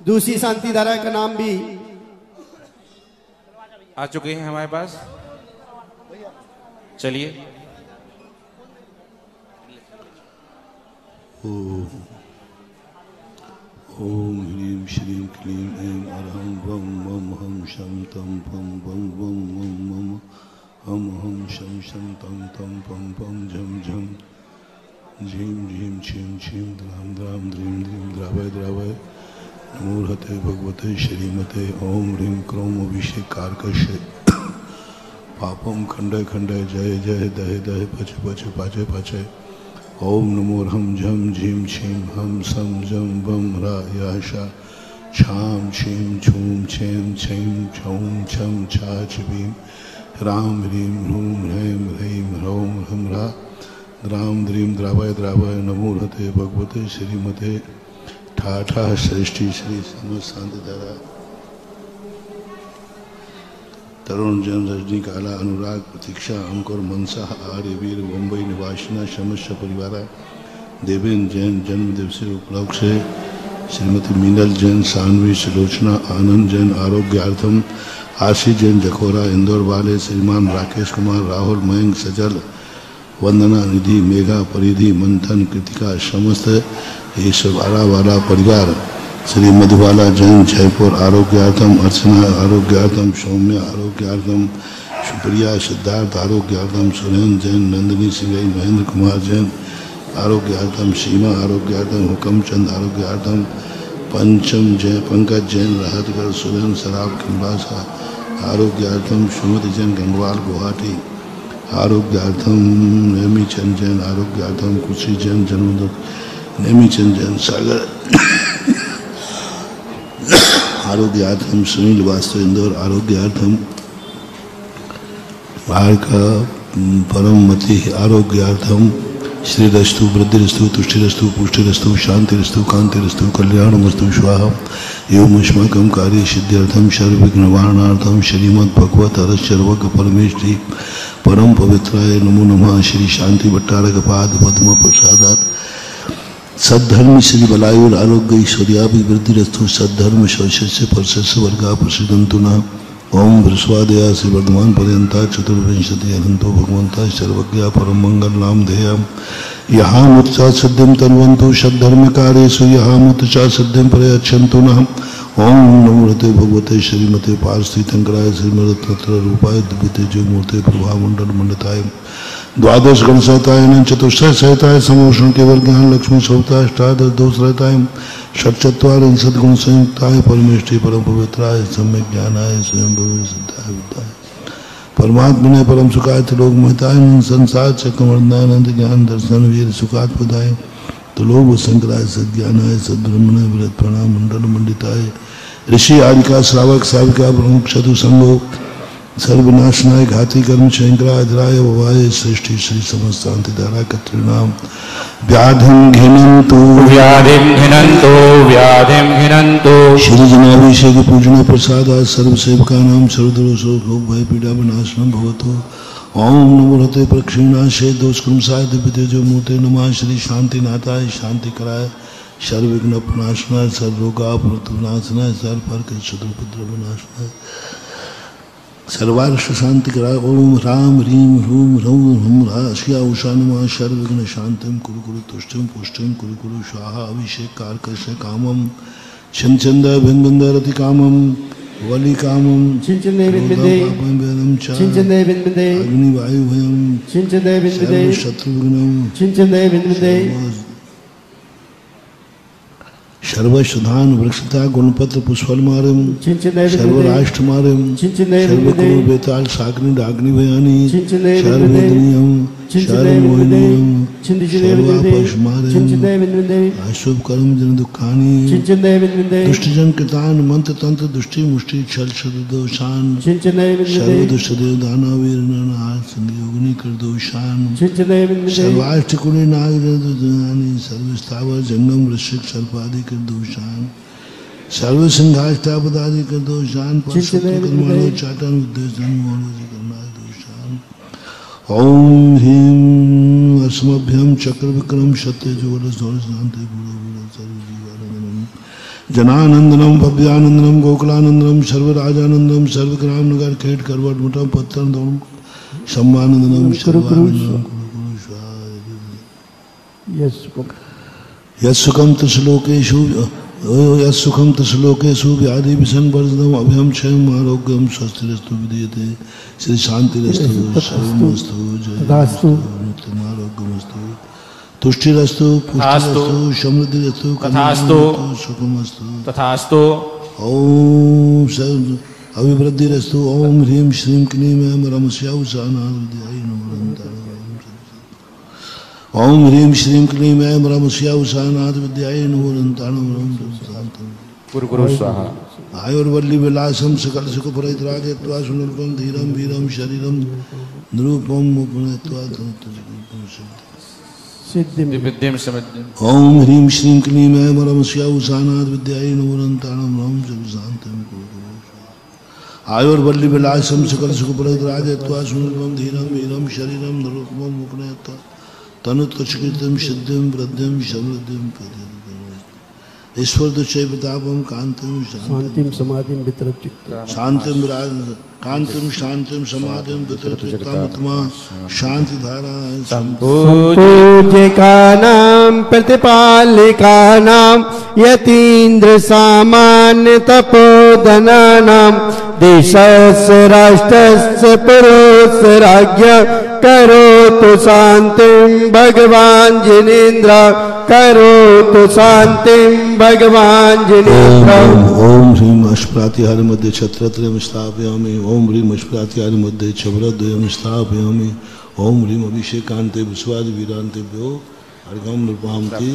दूसरी शांति धारा का नाम भी आ चुके हैं हमारे पास। चलिए। ओम ह्रीम श्रीं क्लीम ऐं अरहं वं वं हं शं तं पं वं वं वं मम हम हम, शं शं, तं तं, पं पं झं झं झीं झीं, छीं छीं, द्रां द्रां, द्रीं द्रीं, द्रावय द्रावय। नमोहते भगवते श्रीमते ओम ह्रीं क्रोम अभिषेकारकस्य पापम खंडय खंडय, जय जय, दहे दहे, पच पच, पाचे पाचे। ओम नमो हम झम झीम छीम हम सम जम बम रा याशा छाम छीम छूम छेम छेम छौम छम छा छीम राम ह्रीम ह्रूम ह्रैम ह्रीम ह्रौम ह्रम रा द्राम द्रीम द्रावय द्रावय नमो हते भगवते श्रीमते। ठाठा श्रेष्ठी श्री समशांत दारा तरुण जन रजनी काला अनुराग प्रतीक्षा अंकुर मनसा आर्य वीर मुंबई निवासिना शमस्य परिवार। देवेन जैन जन्म दिवसीय उपलक्ष्य श्रीमती मीनल जैन सानवी सुलोचना आनंद जैन आरोग्यार्थम। आशी जैन जखोरा इंदौर वाले श्रीमान राकेश कुमार, राहुल मयंक, सजल, वंदना निधि, मेघा, परिधि, मंथन, कृतिका, समस्त ये आरा वाला परिवार, श्री मधुबाला जैन, जयपुर, आरोग्यार्थम, अर्चना, आरोग्यार्थम, सौम्य, आरोग्यार्थम, सुप्रिया, सिद्धार्थ, आरोग्यार्थम, सुरेंद्र जैन, नंदिनी सिंह, महेंद्र कुमार जैन, आरोग्यार्थम, सीमा, आरोग्यार्थम हुकम चंद आरोग्यार्थम पंचम जय पंकज जैन राहतगढ़ सुरेंद्र सराब खिम्बासा आरोग्यार्थम सुमति जैन गंगवाल गुवाहाटी, आरोग्यार्थम नेमी चंद जैन, आरोग्यार्थम कुशी जैन जन्म नेमी चंद जैन, सागर। आरोग्यार्थम सुनील वास्तव इंदौर आरोग्यार्थम बाहर का परम मति आरोग्यार्थम श्री वृद्धिस्तु वृद्धि रस्तु तुष्टि रस्तु पुष्टि रस्तु शांति रस्तु कांति रस्तु कल्याण वस्तु स्वाहा। एवं अस्माकम कार्य सिद्ध्यर्थम सर्वविघ्न वारणार्थम श्रीमद भगवत हरश्चर्वक परमेश्वरी परम पवित्राय नमो नमः श्री शांति भट्टारक पाद पद्म प्रसादात सद्धर्म श्री बलायुर आरोग्य ऐश्वर्याभिवृद्धि रस्तु सद्धर्म शौशस्य परशस्य वर्गा न। ओम विश्वादया श्री वर्धमान पर्यंता चतुर्विंशति अहंतो भगवंता सर्वज्ञा परम मंगल नाम ध्येय। यहाँ मुत्सा सद्यम तन्वंतु सद्धर्म कार्यु यहाँ मुत्सा सद्यम प्रयच्छन्तु न। ओम नमृते भगवते श्रीमते पार्थिव शंकराय श्रीमद रूपाय दिव्य जो मूर्ते प्रभामंडल मंडताय द्वादश गण सहताय चतुष्ट सहताय समोषण केवल ज्ञान लक्ष्मी सौता अष्टादश दोष रहताय षटचत्वार सदगुण संयुक्ताय परमेष्ठी परम पवित्राय सम्यक ज्ञानाय स्वयं भव्य सिद्धाय विद्याय परमात्मा ने परम सुखाय लोक महताय, संसार से कमरदानंद ज्ञान, दर्शन वीर सुखात पदाय तो लोग शंकराय सद्ञानाय सद्ब्रह्मण व्रत प्रणाम, मंडल मंडिताय। ऋषि आदिका श्रावक साविका प्रमुख सदु संगो सर्वनाशनाय घाती कर्म शंकराय भवाय सृष्टि श्री समस्त शांति धारा कत्रिणाम व्याधिम घिनंतु व्याधिम घिनंतो व्याधिम घिनंतो श्री जनाभिषेक पूजन प्रसाद आज सर्व सेवका नाम सर्वदोषो रोग भय पीड़ा विनाशनम भवतो। ओम नमो रते प्रक्षिणाशे दोषक्रम साय दिव्य तेजो मूर्ते नमः, श्री शांति नाथाय शांति कराय सर्वविघ्न प्रनाशनाय सर्वरोगा प्रतुनाशनाय सर्व शत्रुपुत्र विनाशनाय सर्वार्ष शांति करा ओम राम ह्रीम ह्रूम ह्रौम ह्रूम राशिया उषा नमा सर्वघ्न शांतिम कुरु कुरु तुष्टिम पुष्टिम कुरु कुरु स्वाहा अभिषेक कारकश कामम छंद भिन्द रति कामम वली कामम चिंचने बिंदे पापम चिंचने बिंदे अग्नि वायु भयम चिंचने बिंदे सर्व शत्रुघ्नम चिंचने बिंदे सर्वशुधान वृक्षता गुणपत्र पुष्पल मारम चिंचने सर्वराष्ट्र मारम चिंचने सर्वकुल बेताल साग्नि डाग्नि भयानी सर्वदनीयम सर्वमोहनीयम सर्वापशमारम अशुभ कर्म जन दुखानी चिंचने दुष्ट जन कृतान मंत्र तंत्र दुष्टि मुष्टि छल छल दोषान सर्व दुष्ट देव दानव वीर नरनाथ संयोगनी कर दोषान सर्वाष्ट कुली नाग जनानी सर्व स्थावर जंगम ऋषिक सर्पादि कर दोषान सर्व सिंहाष्टापदादि कर दोषान कर्माणो चाटन उद्देशन मोहन करना दोषान ओम ह्रीं अस्मभ्यं चक्र विक्रम सत्य ज़ोर शांति जनानंदनम भव्यानंदनम गोकुलानंदनम सर्वराजानंदनम सर्वग्राम नगर खेट करवट मुठम पत्थर दौड़ सम्मानंदनम सर्वानंदनम स्वाहा यस यत्सुखम तश्लोकेशु यत्सुखम तश्लोकेशु व्याधि विषण वर्धनम अभयम क्षयम आरोग्यम स्वस्तिरस्तु विधीयते श्री शांतिरस्तु सर्वमस्तु जय तथास्तु। नित्यम आरोग्यमस्तु तुष्टिरस्तु। पुष्टिरस्तु समृद्धिरस्तु तथास्तु। कल्याणमस्तु, सुखमस्तु तथास्तु ओम सर्व अभिवृद्धिरस्तु ओम ह्रीं श्रीं क्लीं ऐं रमस्याउ सानाद्याय नमो ओम ह्रीं श्रीं क्लीं ऐं रमस्याउ सानाद विद्याय नमो गुरु गुरु स्वाहा आयुर्वल्ली विलासम सकल सुख परित्राजयत्वा सुनल्पम धीरम वीरम शरीरम निरूपम समृद्धि ओम ह्रीं श्रीं क्लीं ऐं रमस्याउ सानाद विद्याय नमो रम जग शांतम आयुर्वल्ली विलासम सकल सुख परित्राजयत्वा सुनल्पम धीरम वीरम शरीरम निरूपम उपनयत्वा तनुत्कृतम सिद्धिम वृद्धिम समृद्धिम ईश्वर चैव तापम कांतम शांति शांतिम समाधिम शांतिम विराज कांतिम शांतिम समाधिम शांति धारा यतीन्द्र सामान्य तपोधनानां देशस्य राष्ट्रस्य पुरुष राज्य करोतु शान्तिं भगवान् जिनेन्द्र। करोतु शान्तिं भगवान् जिनेन्द्र। ओम ओम ह्रीं अष्प्रातिहार मध्ये छत्रत्रयं स्थापयामि। ओम ह्रीं अष्प्रातिहार मध्ये छवरद्वयं स्थापयामि। ओम ह्रीं अभिषेकान्ते विश्वाद नृपामति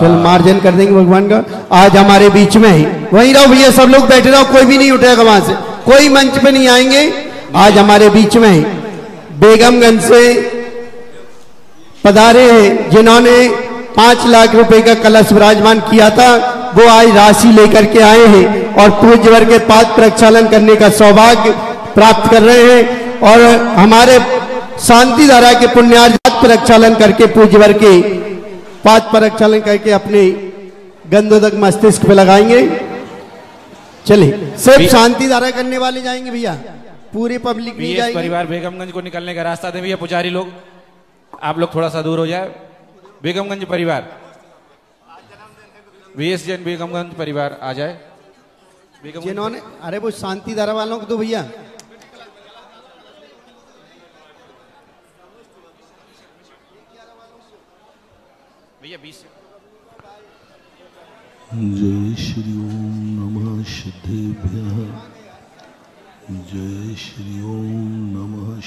चल मार्जन कर देंगे भगवान का। आज हमारे बीच में ही। वहीं रहो भैया सब लोग बैठे रहो कोई भी नहीं उठेगा वहाँ से। कोई मंच पे नहीं आएँगे। आज हमारे बीच में ही। बेगमगंज से पधारे हैं जिन्होंने पाँच लाख रुपए का कलश विराजमान किया था वो आज राशि लेकर के आए हैं और पूज्य वर्ग के पाद प्रक्षालन करने का सौभाग्य प्राप्त कर रहे हैं और हमारे शांति धारा के पुण्यार्थ पाद प्रक्षालन करके पूज्य वर्ग के पाद प्रक्षालन करके अपने गंधोदक मस्तिष्क पे लगाएँगे। चलिए सिर्फ़ शांति धारा करने वाले जाएँगे भैया। पूरी पब्लिक नहीं जाएगी। परिवार बेगमगंज को निकलने का रास्ता दे भैया पुजारी लोग। आप लोग थोड़ा सा दूर हो जाए। बेगमगंज परिवार। बीएस जैन बेगमगंज परिवार आ जाए। जिन्होंने अरे वो शांति धारा वालों को तो भैया। भैया बीस जय श्री ओम नमः सिद्धेभ्यः। जय श्री ओम नमः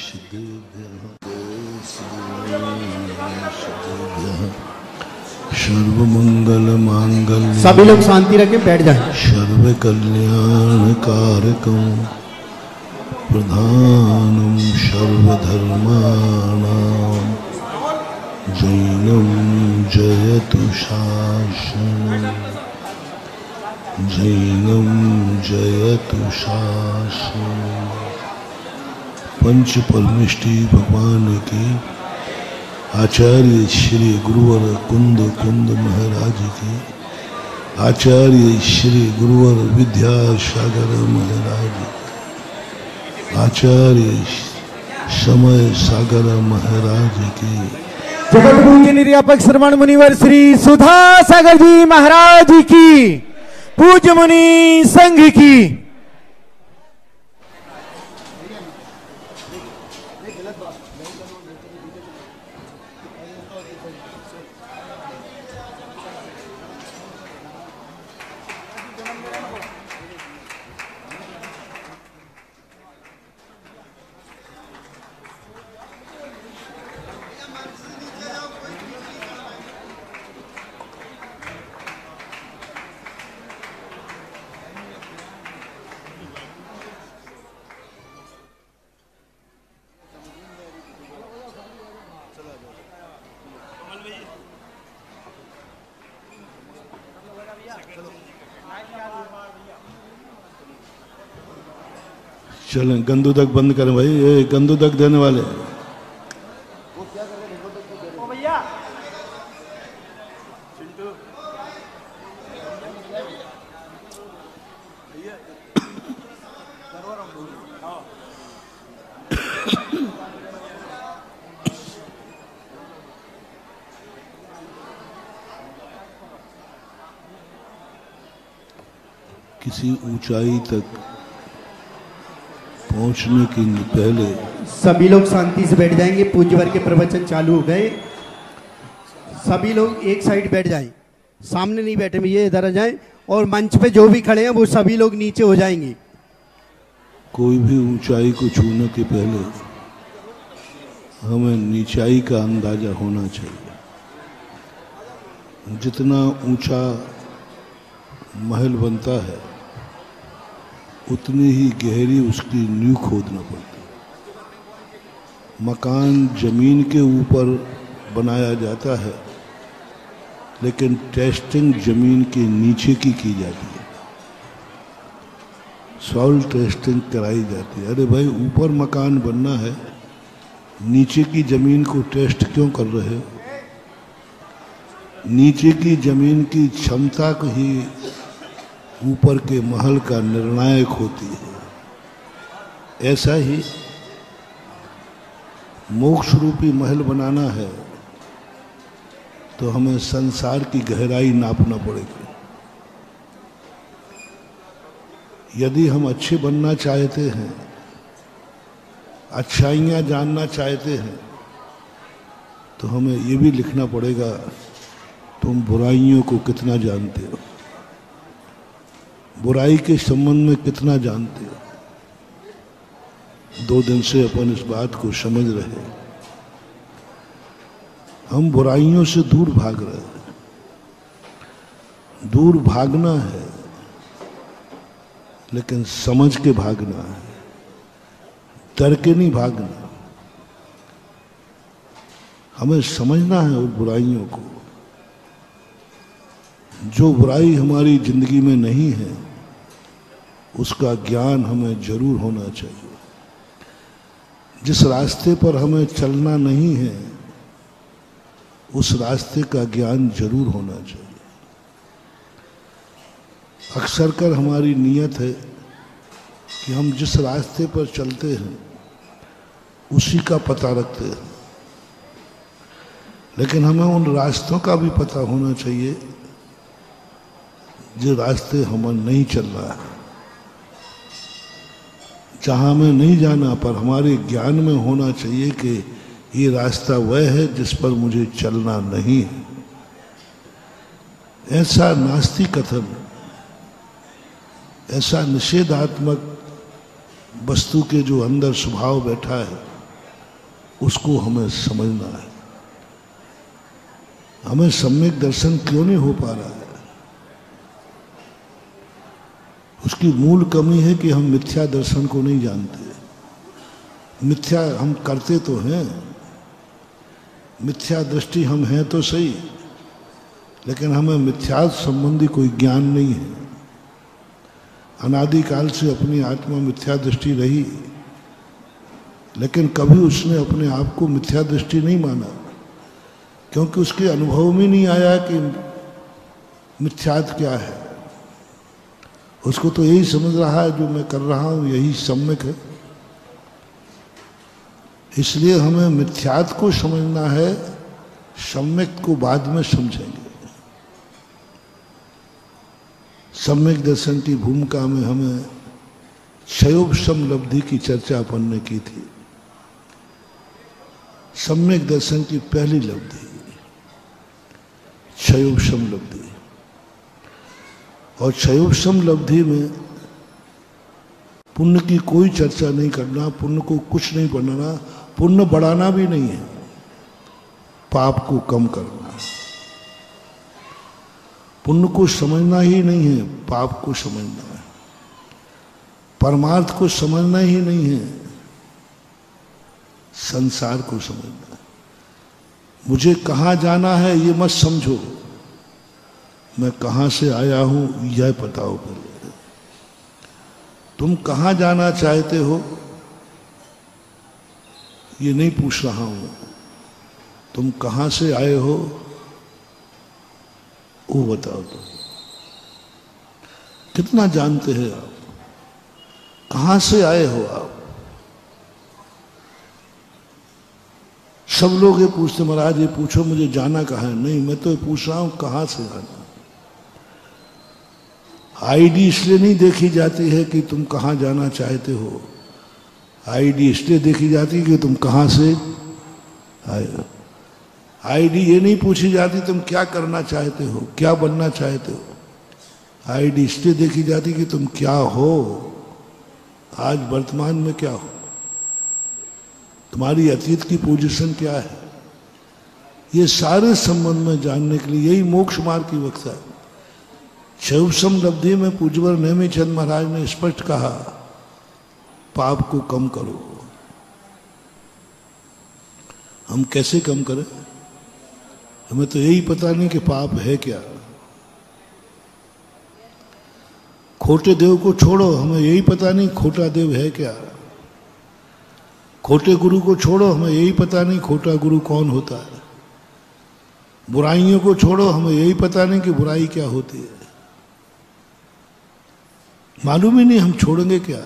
सर्वमंगल मांगल्य सभी लोग शांति रखें बैठ जाए। सर्व कल्याण कारकम प्रधानम सर्वधर्माणां। जैनम जयतु शासनम। जैनम जयतु शासनम पंच परमिष्टि भगवान की आचार्य श्री गुरुवर कुंद कुंद महाराज की आचार्य श्री गुरुवर विद्यासागर महाराज आचार्य समय सागर महाराज की जगत पूज्य निर्यापक श्रवण मुनिवर श्री सुधा सागर जी महाराज की। पूज्य मुनि संघ की चलें गंदूदक बंद करें भाई ये गंदूदक देने वाले। किसी ऊंचाई तक पहुँचने के पहले सभी लोग शांति से बैठ जाएँगे। पूज्यवर के प्रवचन चालू हो गए। सभी लोग एक साइड बैठ जाएँ। सामने नहीं बैठे ये इधर आ जाएँ और मंच पे जो भी खड़े हैं वो सभी लोग नीचे हो जाएँगे। कोई भी ऊंचाई को छूने के पहले हमें नीचाई का अंदाज़ा होना चाहिए। जितना ऊँचा महल बनता है उतनी ही गहरी उसकी नींव खोदना पड़ती। मकान ज़मीन के ऊपर बनाया जाता है, लेकिन टेस्टिंग ज़मीन के नीचे की की जाती है। सॉइल टेस्टिंग कराई जाती है। अरे भाई, ऊपर मकान बनना है, नीचे की ज़मीन को टेस्ट क्यों कर रहे हो? नीचे की ज़मीन की क्षमता को ही ऊपर के महल का निर्णायक होती है। ऐसा ही मोक्ष रूपी महल बनाना है तो हमें संसार की गहराई नापना पड़ेगी। यदि हम अच्छे बनना चाहते हैं, अच्छाइयाँ जानना चाहते हैं तो हमें ये भी लिखना पड़ेगा, तुम बुराइयों को कितना जानते हो। बुराई के संबंध में कितना जानते हो? दो दिन से अपन इस बात को समझ रहे हम बुराइयों से दूर भाग रहे हैं। दूर भागना है, लेकिन समझ के भागना है। डर के नहीं भागना। हमें समझना है उन बुराइयों को। जो बुराई हमारी ज़िंदगी में नहीं है, उसका ज्ञान हमें ज़रूर होना चाहिए। जिस रास्ते पर हमें चलना नहीं है, उस रास्ते का ज्ञान ज़रूर होना चाहिए। अक्सर कर हमारी नीयत है कि हम जिस रास्ते पर चलते हैं, उसी का पता रखते हैं। लेकिन हमें उन रास्तों का भी पता होना चाहिए जो रास्ते हमें नहीं चल रहा है, जहाँ हमें नहीं जाना, पर हमारे ज्ञान में होना चाहिए कि ये रास्ता वह है जिस पर मुझे चलना नहीं है। ऐसा नास्तिक कथन, ऐसा निषेधात्मक वस्तु के जो अंदर स्वभाव बैठा है, उसको हमें समझना है। हमें सम्यक दर्शन क्यों नहीं हो पा रहा है? उसकी मूल कमी है कि हम मिथ्या दर्शन को नहीं जानते। मिथ्या हम करते तो हैं, मिथ्या दृष्टि हम हैं तो सही, लेकिन हमें मिथ्या संबंधी कोई ज्ञान नहीं है। अनादिकाल से अपनी आत्मा मिथ्या दृष्टि रही, लेकिन कभी उसने अपने आप को मिथ्या दृष्टि नहीं माना, क्योंकि उसके अनुभव में नहीं आया कि मिथ्यात क्या है। उसको तो यही समझ रहा है, जो मैं कर रहा हूँ, यही सम्यक है। इसलिए हमें मिथ्यात को समझना है, सम्यक को बाद में समझेंगे। सम्यक दर्शन की भूमिका में हमें क्षयोप समलब्धि की चर्चा अपन ने की थी। सम्यक दर्शन की पहली लब्धि क्षयोप समलब्धि और क्षयोपम लब्धि में पुण्य की कोई चर्चा नहीं करना, पुण्य को कुछ नहीं बनाना, पुण्य बढ़ाना भी नहीं है। पाप को कम करना। पुण्य को समझना ही नहीं है, पाप को समझना है। परमार्थ को समझना ही नहीं है, संसार को समझना है। मुझे कहाँ जाना है, ये मत समझो। मैं कहाँ से आया हूँ, यह बताओ पहले तुम कहाँ जाना चाहते हो? ये नहीं पूछ रहा हूँ। तुम कहाँ से आए हो? वो बताओ तुम कितना जानते हैं आप? कहाँ से आए हो आप? सब लोग ये पूछते, महाराज, ये पूछो, मुझे जाना कहाँ है? नहीं, मैं तो ये पूछ रहा हूँ कहाँ से आना आईडी इसलिए नहीं देखी जाती है कि तुम कहाँ जाना चाहते हो। आईडी इसलिए देखी जाती है कि तुम कहाँ से आए। आईडी ये नहीं पूछी जाती तुम क्या करना चाहते हो, क्या बनना चाहते हो। आईडी इसलिए देखी जाती कि तुम क्या हो। आज वर्तमान में क्या हो। तुम्हारी अतीत की पोजीशन क्या है। ये सारे संबंध में जानने के लिए यही मोक्ष मार्ग की वक्त है। शैवसम लब्धि में पूजवर नेमी चंद महाराज ने स्पष्ट कहा, पाप को कम करो। हम कैसे कम करें? हमें तो यही पता नहीं कि पाप है क्या। खोटे देव को छोड़ो, हमें यही पता नहीं खोटा देव है क्या। खोटे गुरु को छोड़ो, हमें यही पता नहीं खोटा गुरु कौन होता है। बुराइयों को छोड़ो, हमें यही पता नहीं कि बुराई क्या होती है। मालूम ही नहीं हम छोड़ेंगे क्या।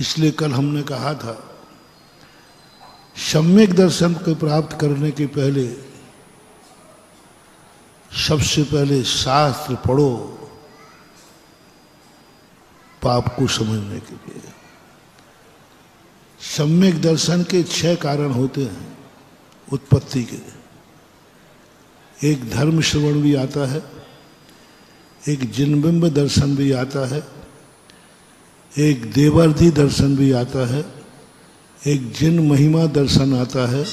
इसलिए कल हमने कहा था, सम्यक दर्शन को प्राप्त करने के पहले, सबसे पहले शास्त्र पढ़ो, पाप को समझने के लिए। सम्यक दर्शन के छह कारण होते हैं उत्पत्ति के। एक धर्म श्रवण भी आता है एक जिनबिंब दर्शन भी आता है, एक देवर्धि दर्शन भी आता है, एक जिन महिमा दर्शन आता है,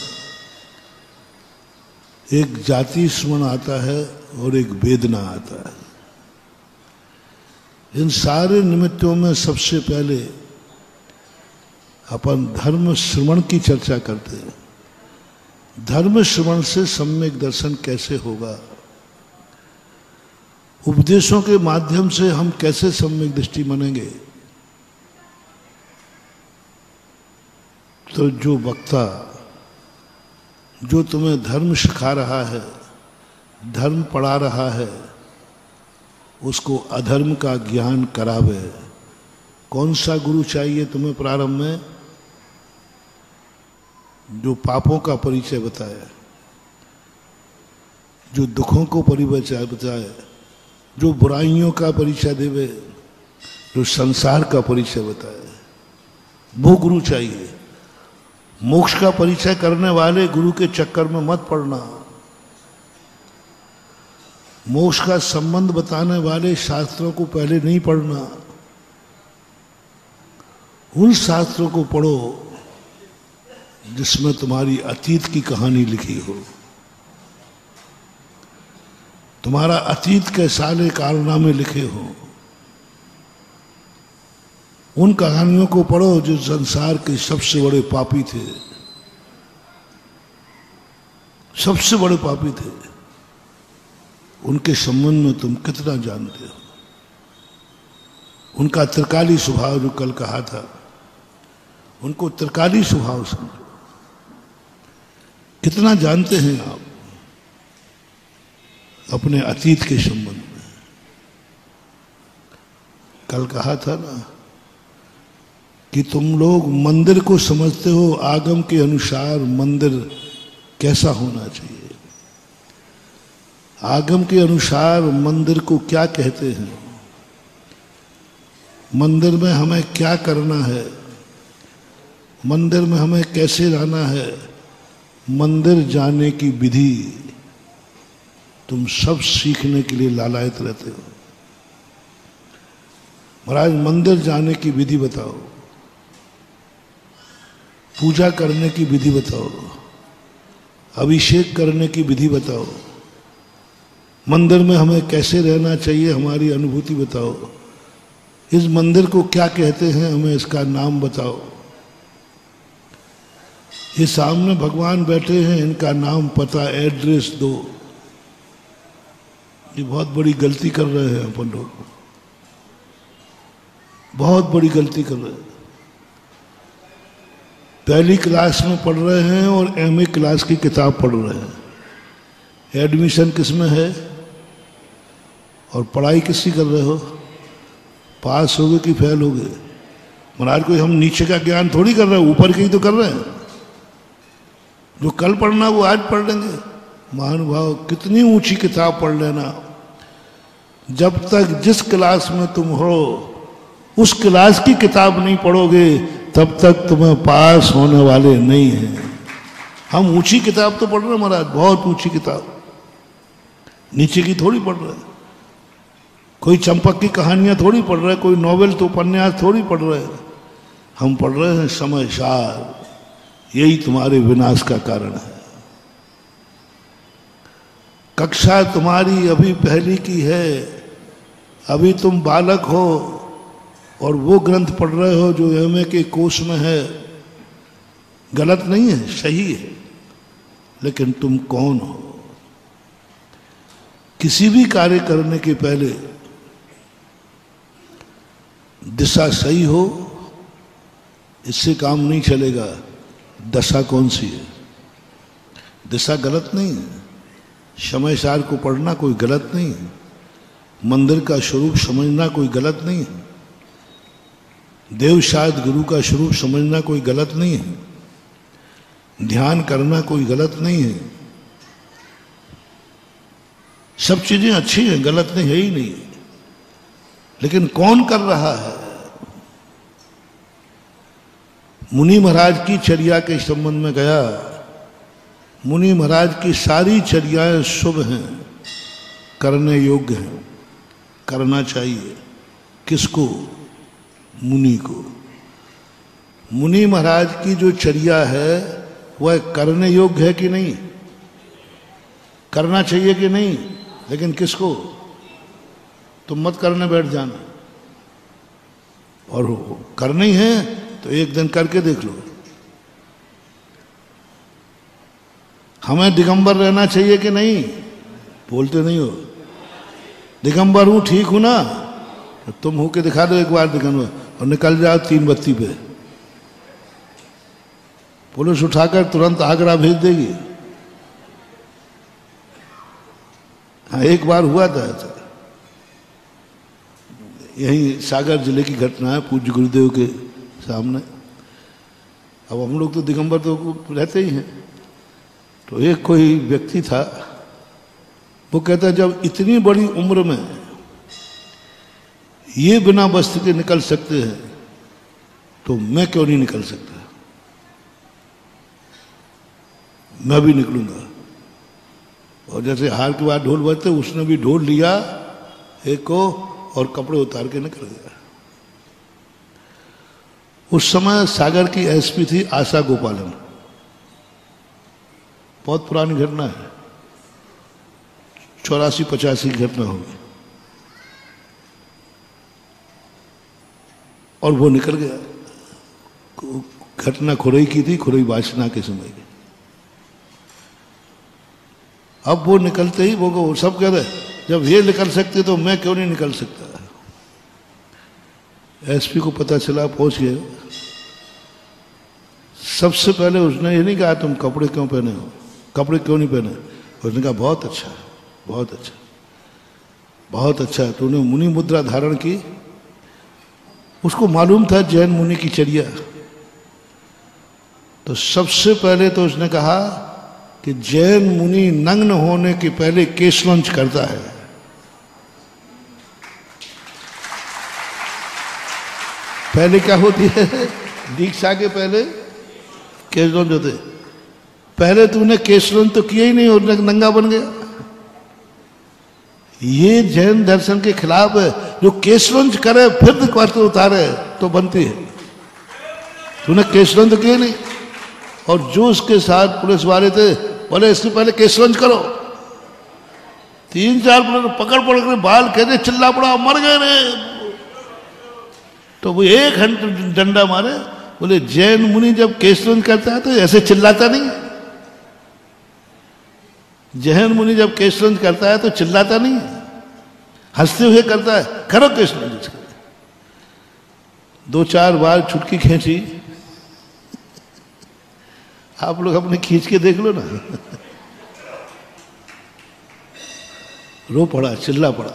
एक जाति स्मरण आता है और एक वेदना आता है। इन सारे निमित्तों में सबसे पहले अपन धर्म श्रवण की चर्चा करते हैं। धर्म श्रवण से सम्यक दर्शन कैसे होगा? उपदेशों के माध्यम से हम कैसे सम्यक दृष्टि बनेंगे तो जो वक्ता, जो तुम्हें धर्म सिखा रहा है, धर्म पढ़ा रहा है, उसको अधर्म का ज्ञान करावे। कौन सा गुरु चाहिए तुम्हें प्रारंभ में? जो पापों का परिचय बताए, जो दुखों को परिचय बताए जो बुराइयों का परिचय देवे, जो संसार का परिचय बताए। वो गुरु चाहिए। मोक्ष का परिचय करने वाले गुरु के चक्कर में मत पड़ना। मोक्ष का संबंध बताने वाले शास्त्रों को पहले नहीं पढ़ना। उन शास्त्रों को पढ़ो जिसमें तुम्हारी अतीत की कहानी लिखी हो। तुम्हारा अतीत के सारे कारनामे लिखे हो। उन कहानियों को पढ़ो जो संसार के सबसे बड़े पापी थे। सबसे बड़े पापी थे। उनके संबंध में तुम कितना जानते हो। उनका त्रिकाली स्वभाव जो कल कहा था, उनको त्रिकाली स्वभाव समझो। कितना जानते हैं आप? अपने अतीत के संबंध में। कल कहा था ना कि तुम लोग मंदिर को समझते हो, आगम के अनुसार मंदिर कैसा होना चाहिए। आगम के अनुसार मंदिर को क्या कहते हैं? मंदिर में हमें क्या करना है? मंदिर में हमें कैसे रहना है? मंदिर जाने की विधि तुम सब सीखने के लिए लालायत रहते हो। महाराज, मंदिर जाने की विधि बताओ। पूजा करने की विधि बताओ। अभिषेक करने की विधि बताओ। मंदिर में हमें कैसे रहना चाहिए हमारी अनुभूति बताओ। इस मंदिर को क्या कहते हैं हमें इसका नाम बताओ। ये सामने भगवान बैठे हैं, इनका नाम पता, एड्रेस दो। ये बहुत बड़ी गलती कर रहे हैं अपन लोग। बहुत बड़ी गलती कर रहे हैं। पहली क्लास में पढ़ रहे हैं और एमए क्लास की किताब पढ़ रहे हैं। एडमिशन किसमें है? और पढ़ाई किसकी कर रहे हो? पास हो गए कि फेल हो गए? महाराज, कोई हम नीचे का ज्ञान थोड़ी कर रहे हैं? ऊपर के तो कर रहे हैं। जो कल पढ़ना वो आज पढ़ लेंगे। महानुभाव, कितनी ऊँची किताब पढ़ लेना। जब तक जिस क्लास में तुम हो, उस क्लास की किताब नहीं पढ़ोगे, तब तक तुम्हें पास होने वाले नहीं हैं। हम ऊँची किताब तो पढ़ रहे हैं महाराज, बहुत ऊँची किताब। नीचे की थोड़ी पढ़ रहे कोई चंपक की कहानियाँ थोड़ी पढ़ रहे हैं, कोई नॉवेल तो उपन्यास थोड़ी पढ़ रहे हम पढ़ रहे हैं समय सार यही तुम्हारे विनाश का कारण है। कक्षा तुम्हारी अभी पहली की है। अभी तुम बालक हो और वो ग्रंथ पढ़ रहे हो जो एम के कोष में है, गलत नहीं है, सही है। लेकिन तुम कौन हो? किसी भी कार्य करने के पहले दिशा सही हो, इससे काम नहीं चलेगा। दशा कौन सी है? दिशा गलत नहीं है। समय सार को पढ़ना कोई गलत नहीं है। मंदिर का स्वरूप समझना कोई गलत नहीं है। देव शायद गुरु का स्वरूप समझना कोई गलत नहीं है। ध्यान करना कोई गलत नहीं है। सब चीज़ें अच्छी हैं, गलत नहीं है ही नहीं। लेकिन कौन कर रहा है? मुनि महाराज की चर्या के संबंध में गया। मुनि महाराज की सारी चर्याएँ शुभ हैं, करने योग्य हैं। करना चाहिए। किसको? मुनि को। मुनि महाराज की जो चर्या है, वह करने योग्य है कि नहीं? करना चाहिए कि नहीं? लेकिन किसको? तुम मत करने बैठ जाना। और करना ही तो एक दिन करके देख लो। हमें दिगंबर रहना चाहिए कि नहीं? बोलते नहीं हो। दिगंबर हूँ ठीक हूँ ना? तुम होके दिखा दो एक बार दिगंबर। और निकल जाओ तीन बत्ती पे। पुलिस उठाकर तुरंत आगरा भेज देगी। हाँ एक बार हुआ था ऐसा। यही सागर ज़िले की घटना है, पूज्य गुरुदेव के सामने। अब हम लोग तो दिगंबर तो रहते ही हैं। तो एक कोई व्यक्ति था वो कहता है, जब इतनी बड़ी उम्र में ये बिना वस्त्र के निकल सकते हैं तो मैं क्यों नहीं निकल सकता? मैं भी निकलूँगा। और जैसे हार के बाद ढोल बजते, उसने भी ढोल लिया, एक को और कपड़े उतार के निकल गया। उस समय सागर की एसपी थी आशा गोपालन। बहुत पुरानी घटना है। चौरासी पचासी की घटना होगी। और वो निकल गया। घटना खुरई की थी, खुरई वासना के समय की। अब वो निकलते ही वो वो सब कह रहे, जब ये निकल सकते तो मैं क्यों नहीं निकल सकता? एसपी को पता चला, पहुँच गए। सबसे पहले उसने ये नहीं कहा, तुम कपड़े क्यों पहने हो? कपड़े क्यों नहीं पहने? उसने कहा, बहुत अच्छा बहुत अच्छा। बहुत अच्छा तूने मुनि मुद्रा धारण की। उसको मालूम था जैन मुनि की चर्या तो सबसे पहले तो उसने कहा कि जैन मुनि नग्न होने के पहले केस केशवंश करता है। पहले क्या होती है? दीक्षा के पहले केशवंश होते। पहले तूने केशवंश तो किया ही नहीं और नंगा बन गया। ये जैन दर्शन के खिलाफ जो केशवंश करे, फिर वस्त्र उतारे तो बनती है। तूने तो किए नहीं। और जो उसके साथ पुलिस वाले थे, बोले इसके पहले केशवंश करो। तीन चार पुलिस पकड़ पकड़ कर बाल कहते, चिल्ला पड़ा, मर गए रे। तो वो एक घंटे डंडा मारे, बोले, जैन मुनि जब केशवंश करता है तो ऐसे चिल्लाता नहीं। जैन मुनि जब केशवंश करता है तो चिल्लाता नहीं है। हँसते हुए करता है, करो केशवंश दो चार बार छुटकी खींची। आप लोग अपने खींच के देख लो ना। रो पड़ा, चिल्ला पड़ा।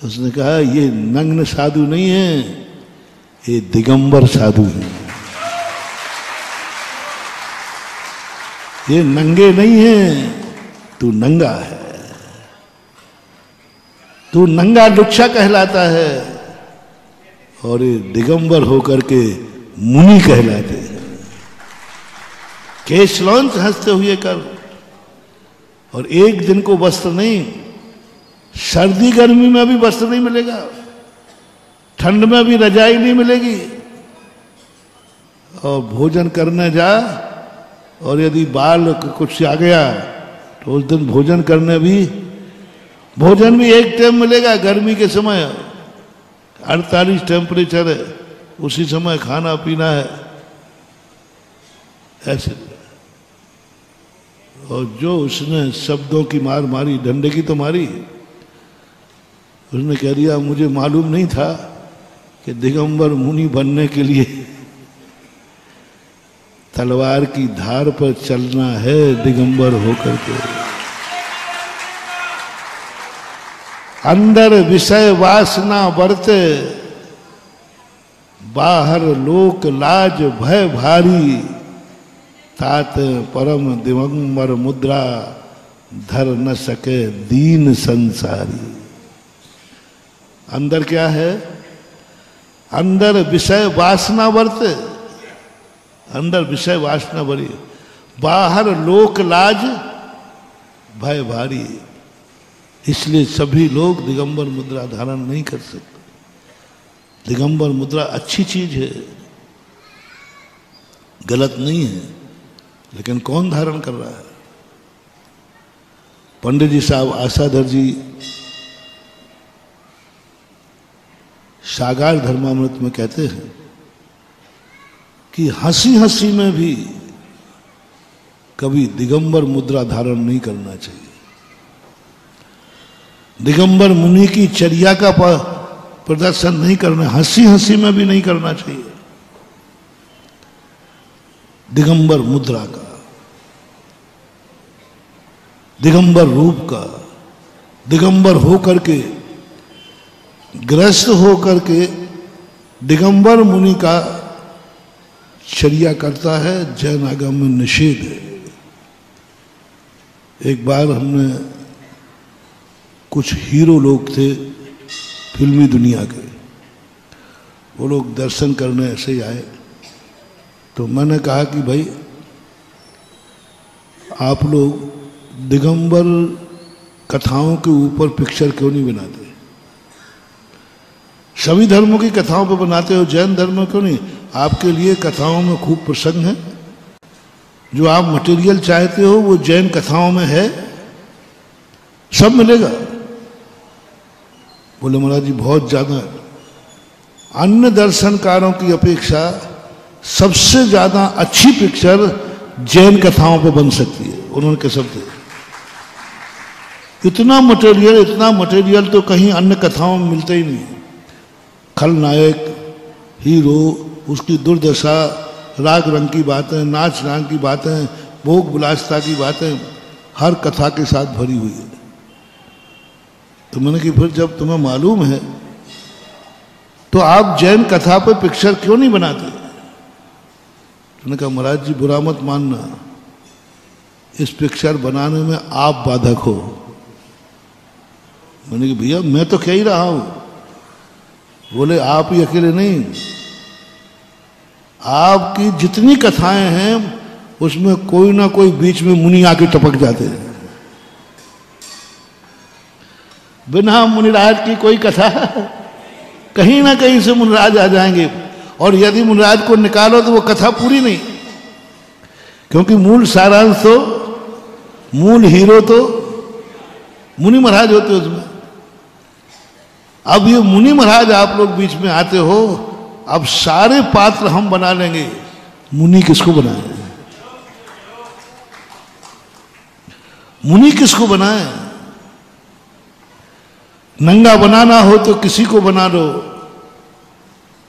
उसने कहा, ये नग्न साधु नहीं है, ये दिगंबर साधु है। ये नंगे नहीं है, तू नंगा है। तू नंगा लुच्छा कहलाता है और ये दिगंबर होकर के मुनि कहलाते हैं। केशलौंच हँसते हुए कर, और एक दिन को वस्त्र नहीं, सर्दी गर्मी में भी वस्त्र नहीं मिलेगा, ठंड में भी रजाई नहीं मिलेगी, और भोजन करने जा और यदि बाल कुछ आ गया तो उस दिन भोजन करने भी, भोजन भी एक टाइम मिलेगा गर्मी के समय। अड़तालीस टेम्परेचर है, उसी समय खाना पीना है। ऐसे। और जो उसने शब्दों की मार मारी, डंडे की तो मारी, उसने कह दिया, मुझे मालूम नहीं था कि दिगंबर मुनि बनने के लिए तलवार की धार पर चलना है दिगंबर होकर के। अंदर विषय वासना बरते बाहर लोक लाज भय भारी, तात परम दिवंबर मुद्रा, धर न सके दीन संसारी। अंदर क्या है? अंदर विषय वासना बरते अंदर विषय वासना बड़ी बाहर लोक लाज, भय भारी। इसलिए सभी लोग दिगंबर मुद्रा धारण नहीं कर सकते। दिगंबर मुद्रा अच्छी चीज़ है, गलत नहीं है, लेकिन कौन धारण कर रहा है? पंडित जी साहब आशाधर जी, सागार धर्मामृत में कहते हैं कि हँसी हँसी में भी कभी दिगंबर मुद्रा धारण नहीं करना चाहिए। दिगंबर मुनि की चर्या का प्रदर्शन नहीं करना हँसी हँसी में भी नहीं करना चाहिए। दिगंबर मुद्रा का, दिगंबर रूप का, दिगंबर होकर के, ग्रस्त होकर के दिगंबर मुनि का चर्या करता है, जैन आगम में निषेध है। एक बार हमने कुछ हीरो लोग थे फिल्मी दुनिया के। वो लोग दर्शन करने ऐसे ही आए। तो मैंने कहा कि भाई, आप लोग दिगंबर कथाओं के ऊपर पिक्चर क्यों नहीं बनाते? सभी धर्मों की कथाओं पर बनाते हो, जैन धर्म क्यों नहीं? आपके लिए कथाओं में खूब प्रसंग है। जो आप मटेरियल चाहते हो, वो जैन कथाओं में है। सब मिलेगा। बोले, महाराज जी, बहुत ज़्यादा अन्य दर्शनकारों की अपेक्षा सबसे ज़्यादा अच्छी पिक्चर जैन कथाओं पर बन सकती है। उन्होंने कैसे दिए इतना मटेरियल इतना मटेरियल तो कहीं अन्य कथाओं में मिलता ही नहीं खलनायक हीरो उसकी दुर्दशा, राग रंग की बातें, नाच रंग की बातें, भोग विलासता की बातें हर कथा के साथ भरी हुई है। तो मैंने कि फिर जब तुम्हें मालूम है तो आप जैन कथा पर पिक्चर क्यों नहीं बनाते? मैंने कहा, महाराज जी, बुरा मत मानना। इस पिक्चर बनाने में आप बाधक हो। मैंने कहा, भैया, मैं तो कह ही रहा हूँ। बोले, आप ही अकेले नहीं। आपकी जितनी कथाएँ हैं, उसमें कोई ना कोई बीच में मुनि आके टपक जाते हैं। बिना मुनिराज की कोई कथा, कहीं ना कहीं से मुनिराज आ जाएँगे। और यदि मुनिराज को निकालो तो वो कथा पूरी नहीं। क्योंकि मूल सारांश तो मूल हीरो तो मुनि महाराज होते उसमें। अब ये मुनि महाराज आप लोग बीच में आते हो अब सारे पात्र हम बना लेंगे। मुनि किसको बनाए? मुनि किसको बनाए? नंगा बनाना हो तो किसी को बना दो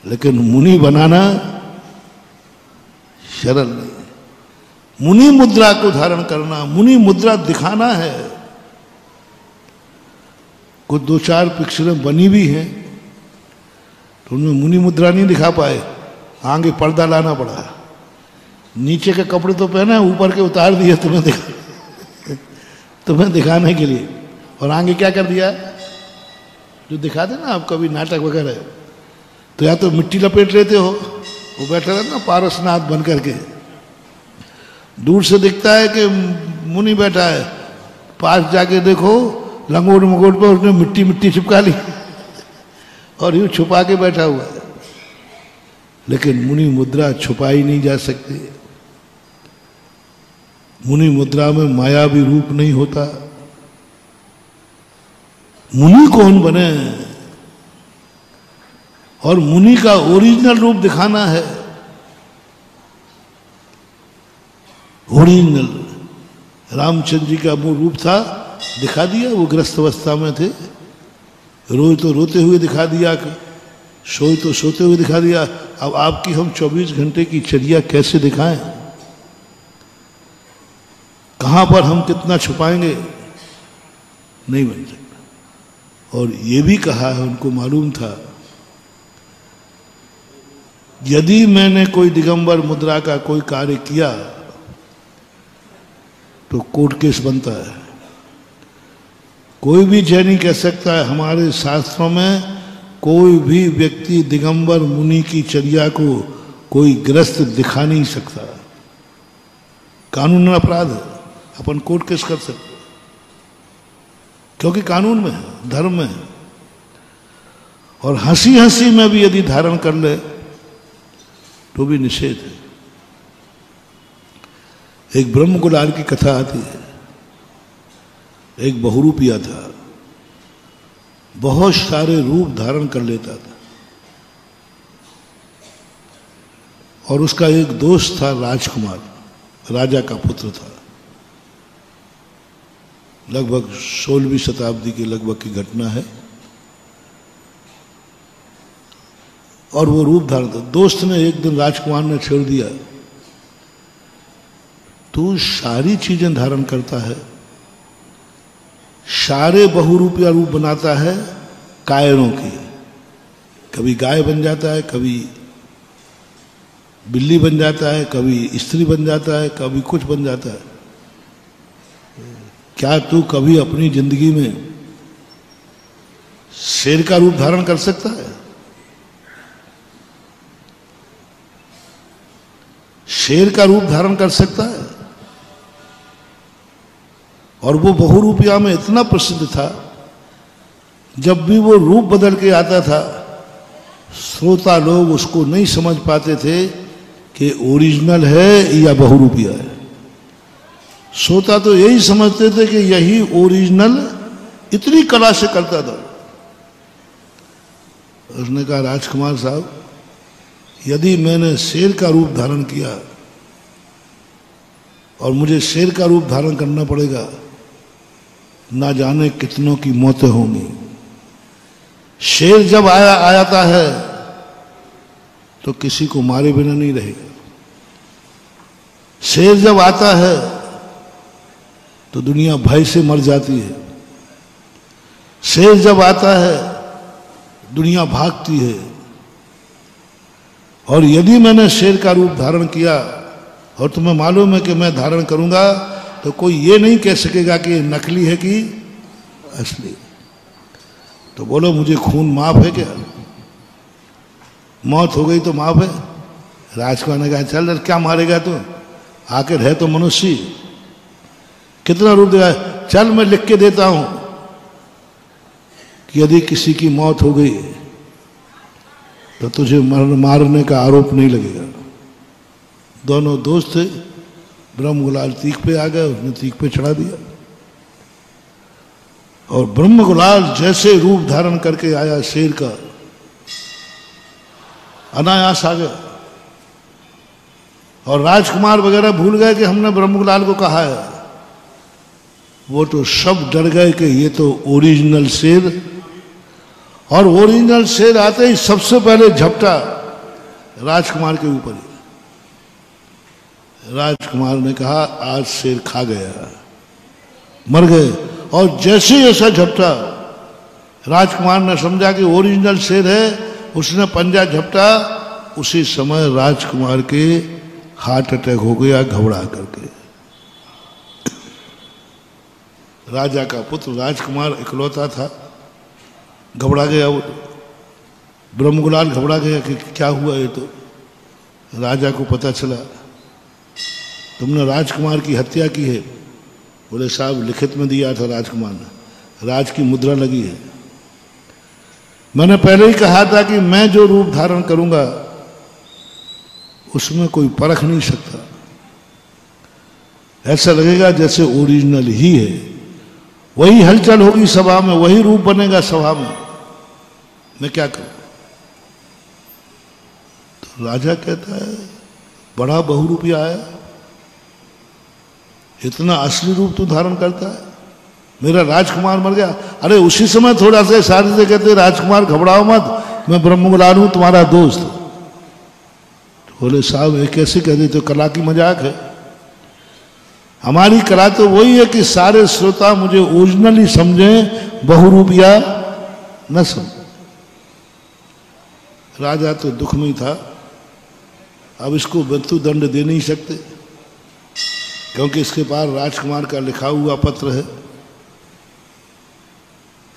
लेकिन मुनि बनाना शरण नहीं। मुनि मुद्रा को धारण करना, मुनि मुद्रा दिखाना है। कुछ दो चार पिक्चरें बनी भी हैं। तो उनमें मुनि मुद्रा नहीं दिखा पाए। आगे पर्दा लाना पड़ा। नीचे के कपड़े तो पहने ऊपर के उतार दिए तुम्हें दिखा तुम्हें दिखाने के लिए। और आगे क्या कर दिया? जो दिखा दे ना, आप कभी नाटक वगैरह। तो या तो मिट्टी लपेट लेते हो, वो बैठा रहता ना, पारसनाथ बन करके दूर से दिखता है कि मुनि बैठा है। पास जाके देखो, लंगोट मगोट पर उसने मिट्टी मिट्टी चिपका ली। और यूँ छुपा के बैठा हुआ है। लेकिन मुनि मुद्रा छुपाई नहीं जा सकती। मुनि मुद्रा में माया भी रूप नहीं होता। मुनि कौन बने? और मुनि का ओरिजिनल रूप दिखाना है। ओरिजिनल। रामचंद्र जी का वो रूप था, दिखा दिया, वो ग्रस्त अवस्था में थे। रोज तो रोते हुए दिखा दिया सोए तो सोते हुए दिखा दिया। अब आपकी हम 24 घंटे की चर्या कैसे दिखाएँ? कहाँ पर हम कितना छुपाएँगे? नहीं बन सकता। और ये भी कहा है, उनको मालूम था, यदि मैंने कोई दिगंबर मुद्रा का कोई कार्य किया तो कोर्ट केस बनता है। कोई भी जैनी कह सकता है, हमारे शास्त्रों में कोई भी व्यक्ति दिगंबर मुनि की चर्या को कोई ग्रस्त दिखा नहीं सकता। कानून अपराध है, अपन कोर्ट केस कर सकते क्योंकि कानून में है, धर्म में है। और हँसी हँसी में भी यदि धारण कर ले तो भी निषेध है। एक ब्रह्म गुलाल की कथा आती है। एक बहुरूपिया था। बहुत सारे रूप धारण कर लेता था। और उसका एक दोस्त था राजकुमार, राजा का पुत्र था। लगभग सोलहवीं शताब्दी के लगभग की घटना है। और वो रूप धारण था दोस्त ने एक दिन राजकुमार ने छेड़ दिया। तू सारी चीज़ें धारण करता है। सारे बहुरूपिया रूप बनाता है कायरों की। कभी गाय बन जाता है, कभी बिल्ली बन जाता है, कभी स्त्री बन जाता है, कभी कुछ बन जाता है। क्या तू कभी अपनी ज़िंदगी में शेर का रूप धारण कर सकता है? शेर का रूप धारण कर सकता है? और वो बहुरूपिया में इतना प्रसिद्ध था, जब भी वो रूप बदल के आता था, श्रोता लोग उसको नहीं समझ पाते थे कि ओरिजिनल है या बहुरूपिया है। श्रोता तो यही समझते थे कि यही ओरिजिनल इतनी कला से करता था। उसने कहा, राजकुमार साहब, यदि मैंने शेर का रूप धारण किया और मुझे शेर का रूप धारण करना पड़ेगा ना जाने कितनों की मौतें होंगी। शेर जब आया, आयाता है तो किसी को मारे बिना नहीं रहेगा। शेर जब आता है तो दुनिया भय से मर जाती है। शेर जब आता है, दुनिया भागती है। और यदि मैंने शेर का रूप धारण किया, और तुम्हें मालूम है कि मैं धारण करूँगा तो कोई ये नहीं कह सकेगा कि नकली है कि असली। तो बोलो, मुझे खून माफ़ है क्या? मौत हो गई तो माफ़ है? राजकुमार ने कहा, चल क्या मारेगा तू? आखिर है तो मनुष्य। कितना रूप देगा? चल, मैं लिख के देता हूँ कि यदि किसी की मौत हो गई तो तुझे मारने का आरोप नहीं लगेगा। दोनों दोस्त ब्रह्म गुलाल तीख पे आ गए, उसने तीख पे चढ़ा दिया। और ब्रह्म गुलाल जैसे रूप धारण करके आया शेर का, अनायास आ गया। और राजकुमार वगैरह भूल गए कि हमने ब्रह्म गुलाल को कहा है। वो तो सब डर गए कि ये तो ओरिजिनल शेर। और ओरिजिनल शेर आते ही सबसे पहले झपटा राजकुमार के ऊपर ही। राजकुमार ने कहा, आज शेर खा गया, मर गए। और जैसे जैसा झपटा, राजकुमार ने समझा कि ओरिजिनल शेर है, उसने पंजा झपटा, उसी समय राजकुमार के हार्ट अटैक हो गया, घबरा करके। राजा का पुत्र राजकुमार इकलौता था, घबरा गया वो ब्रह्मगुलाल घबरा गया कि क्या हुआ ये तो? राजा को पता चला तुमने राजकुमार की हत्या की है। बोले, साहब, लिखित में दिया था राजकुमार ने। राज की मुद्रा लगी है। मैंने पहले ही कहा था कि मैं जो रूप धारण करूँगा, उसमें कोई परख नहीं सकता। ऐसा लगेगा जैसे ओरिजिनल ही है। वही हलचल होगी सभा में, वही रूप बनेगा सभा में। मैं क्या करूँ? तो राजा कहता है, बड़ा बहुरूपिया आया। इतना असली रूप तू धारण करता है। मेरा राजकुमार मर गया। अरे उसी समय थोड़ा सा सारे से कहते, राजकुमार, घबराओ मत, मैं ब्रह्मगुलाल हूँ तुम्हारा दोस्त। तो बोले, साहब ये कैसे कह देते कला की मज़ाक है। हमारी कला तो वही है कि सारे श्रोता मुझे ओरिजिनली समझें, बहुरूपिया न समझ। राजा तो दुख में था। अब इसको मृत्यु दंड दे नहीं सकते। क्योंकि इसके पास राजकुमार का लिखा हुआ पत्र है।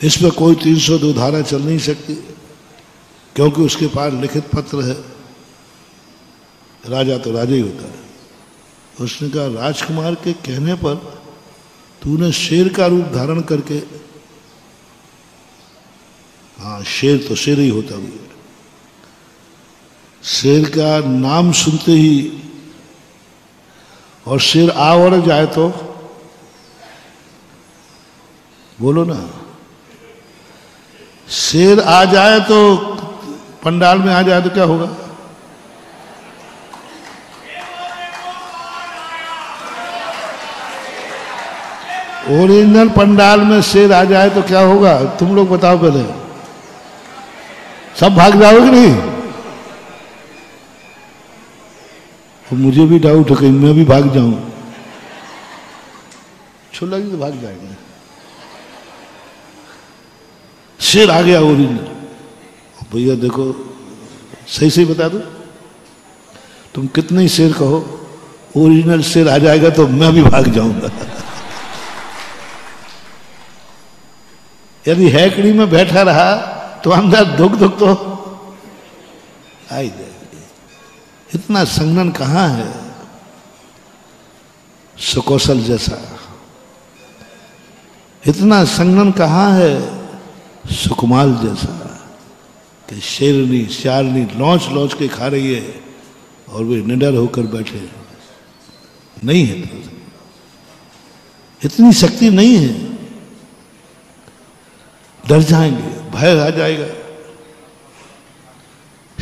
इस पर कोई तीन सौ दो धारा चल नहीं सकती, क्योंकि उसके पास लिखित पत्र है। राजा तो राजा ही होता है। उसने कहा, राजकुमार के कहने पर तूने शेर का रूप धारण करके हाँ शेर तो शेर ही होता भी है। शेर का नाम सुनते ही और शेर आ और जाए तो? बोलो ना। शेर आ जाए तो पंडाल में आ जाए तो क्या होगा? ओरिजिनल पंडाल में शेर आ जाए तो क्या होगा? तुम लोग बताओ पहले। सब भाग जाओगे नहीं? तो मुझे भी डाउट है कहीं मैं भी भाग जाऊँ। छोला जी तो भाग जाएँगे। शेर आ गया ओरिजिनल भैया देखो, सही सही बता दो। तुम कितने शेर कहो ओरिजिनल शेर आ जाएगा तो मैं भी भाग जाऊँगा। यदि हैकड़ी में बैठा रहा तो अंदर दुख दुख तो आई जाएगी इतना संगन कहाँ है? सुकौशल जैसा। इतना संगन कहाँ है? सुकुमाल जैसा। कि शेरनी शारनी लौच लौच के खा रही है और वे निडर होकर बैठे नहीं है तो इतनी शक्ति नहीं है। डर जाएँगे, भय आ जाएगा।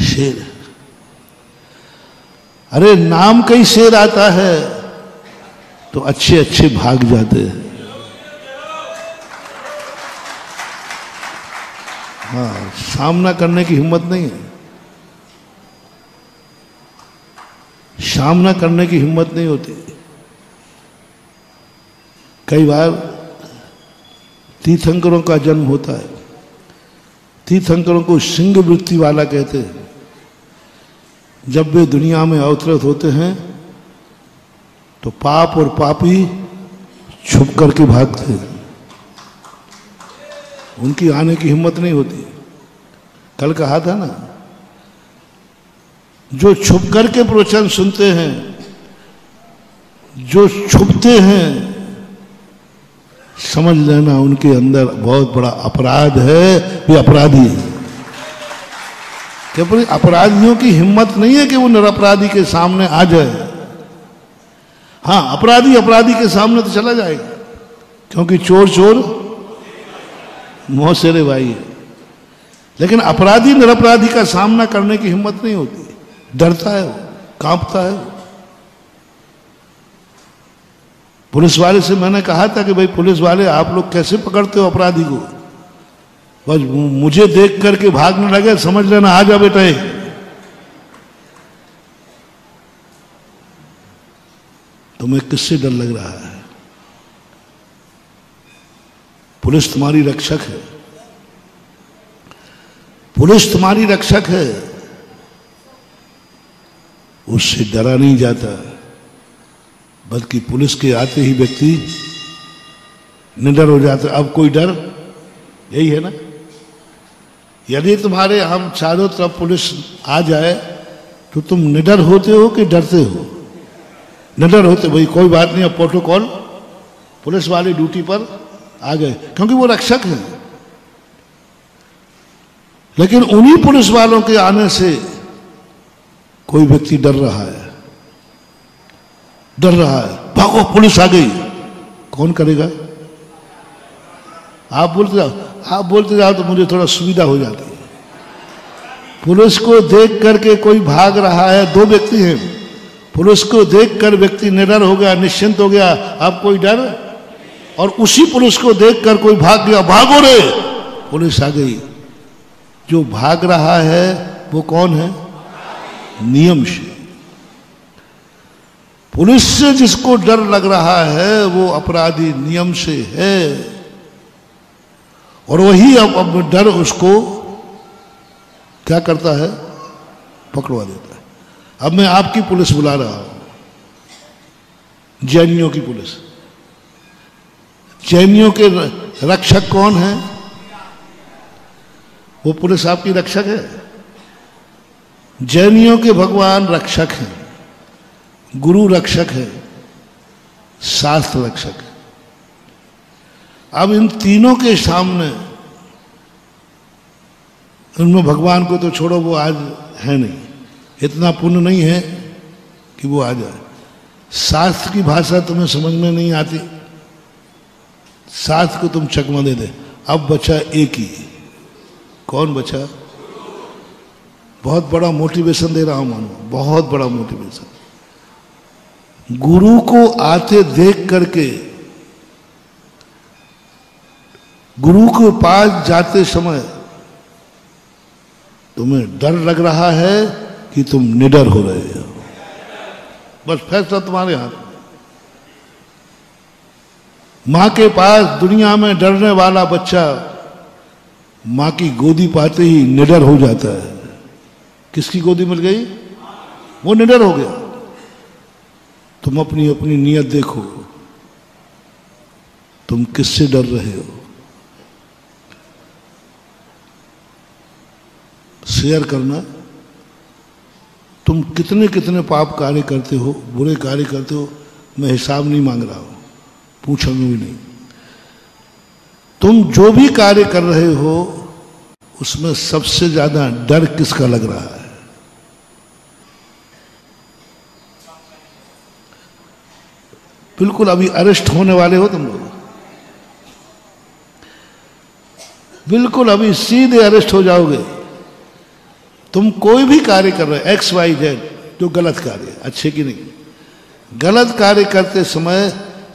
शेर अरे नाम कई शेर आता है तो अच्छे अच्छे भाग जाते हैं। हाँ सामना करने की हिम्मत नहीं है। सामना करने की हिम्मत नहीं होती। कई बार तीर्थंकरों का जन्म होता है। तीर्थंकरों को सिंह वृत्ति वाला कहते हैं। जब वे दुनिया में अवतरित होते हैं तो पाप और पापी छुप करके भागते हैं। उनकी आने की हिम्मत नहीं होती। कल कहा था ना? जो छुप करके प्रवचन सुनते हैं, जो छुपते हैं, समझ लेना उनके अंदर बहुत बड़ा अपराध है, ये अपराधी है। क्योंकि अपराधियों की हिम्मत नहीं है कि वो निरपराधी के सामने आ जाए। हाँ अपराधी अपराधी के सामने तो चला जाएगा, क्योंकि चोर चोर मोहसेरे भाई है। लेकिन अपराधी निरपराधी का सामना करने की हिम्मत नहीं होती। डरता है वो, कांपता है वो। पुलिस वाले से मैंने कहा था कि भाई पुलिस वाले आप लोग कैसे पकड़ते हो अपराधी को? बस मुझे देख करके भागने लगे, समझ लेना, आ जा बेटा तुम्हें किससे डर लग रहा है? पुलिस तुम्हारी रक्षक है। पुलिस तुम्हारी रक्षक है। उससे डरा नहीं जाता, बल्कि पुलिस के आते ही व्यक्ति निडर हो जाता। अब कोई डर? यही है ना? यदि तुम्हारे हम चारों तरफ़ पुलिस आ जाए तो तुम निडर होते हो कि डरते हो? निडर होते, भाई, कोई बात नहीं, अब प्रोटोकॉल पुलिस वाले ड्यूटी पर आ गए, क्योंकि वो रक्षक हैं। लेकिन उन्हीं पुलिस वालों के आने से कोई व्यक्ति डर रहा है। डर रहा है। भागो, पुलिस आ गई। कौन करेगा? आप बोलते जाओ आप बोलते जाओ तो मुझे थोड़ा सुविधा हो जाती है। पुलिस को देख करके कोई भाग रहा है, दो व्यक्ति हैं। पुलिस को देखकर व्यक्ति निडर हो गया, निश्चिंत हो गया अब कोई डर? और उसी पुलिस को देखकर कोई भाग गया, भागो रे! पुलिस आ गई। जो भाग रहा है, वो कौन है? नियम से। पुलिस से जिसको डर लग रहा है, वो अपराधी नियम से है। और वही अब, अब डर उसको क्या करता है? पकड़वा देता है। अब मैं आपकी पुलिस बुला रहा हूँ। जैनियों की पुलिस। जैनियों के रक्षक कौन है? वो पुलिस आपकी रक्षक है? जैनियों के भगवान रक्षक हैं। गुरु रक्षक है। शास्त्र रक्षक है। अब इन तीनों के सामने, उनमें भगवान को तो छोड़ो, वो आज है नहीं। इतना पुण्य नहीं है कि वो आ जाए। शास्त्र की भाषा तुम्हें समझ में नहीं आती। शास्त्र को तुम चकमा दे दे। अब बचा एक ही। कौन बचा? बहुत बड़ा मोटिवेशन दे रहा हूँ मानो। बहुत बड़ा मोटिवेशन। गुरु को आते देख करके गुरु के पास जाते समय तुम्हें डर लग रहा है कि तुम निडर हो रहे हो। बस फैसला तुम्हारे हाथ में। माँ के पास दुनिया में डरने वाला बच्चा माँ की गोदी पाते ही निडर हो जाता है। किसकी गोदी मिल गई? वो निडर हो गया। तुम अपनी अपनी नीयत देखो। तुम किससे डर रहे हो? शेयर करना, तुम कितने कितने पाप कार्य करते हो, बुरे कार्य करते हो, मैं हिसाब नहीं मांग रहा हूँ, पूछूँगा भी नहीं। तुम जो भी कार्य कर रहे हो, उसमें सबसे ज़्यादा डर किसका लग रहा है? बिल्कुल अभी अरेस्ट होने वाले हो तुम लोग। बिल्कुल अभी सीधे अरेस्ट हो जाओगे। तुम कोई भी कार्य कर रहे हो एक्स वाई जेड जो गलत कार्य अच्छे की नहीं। गलत कार्य करते समय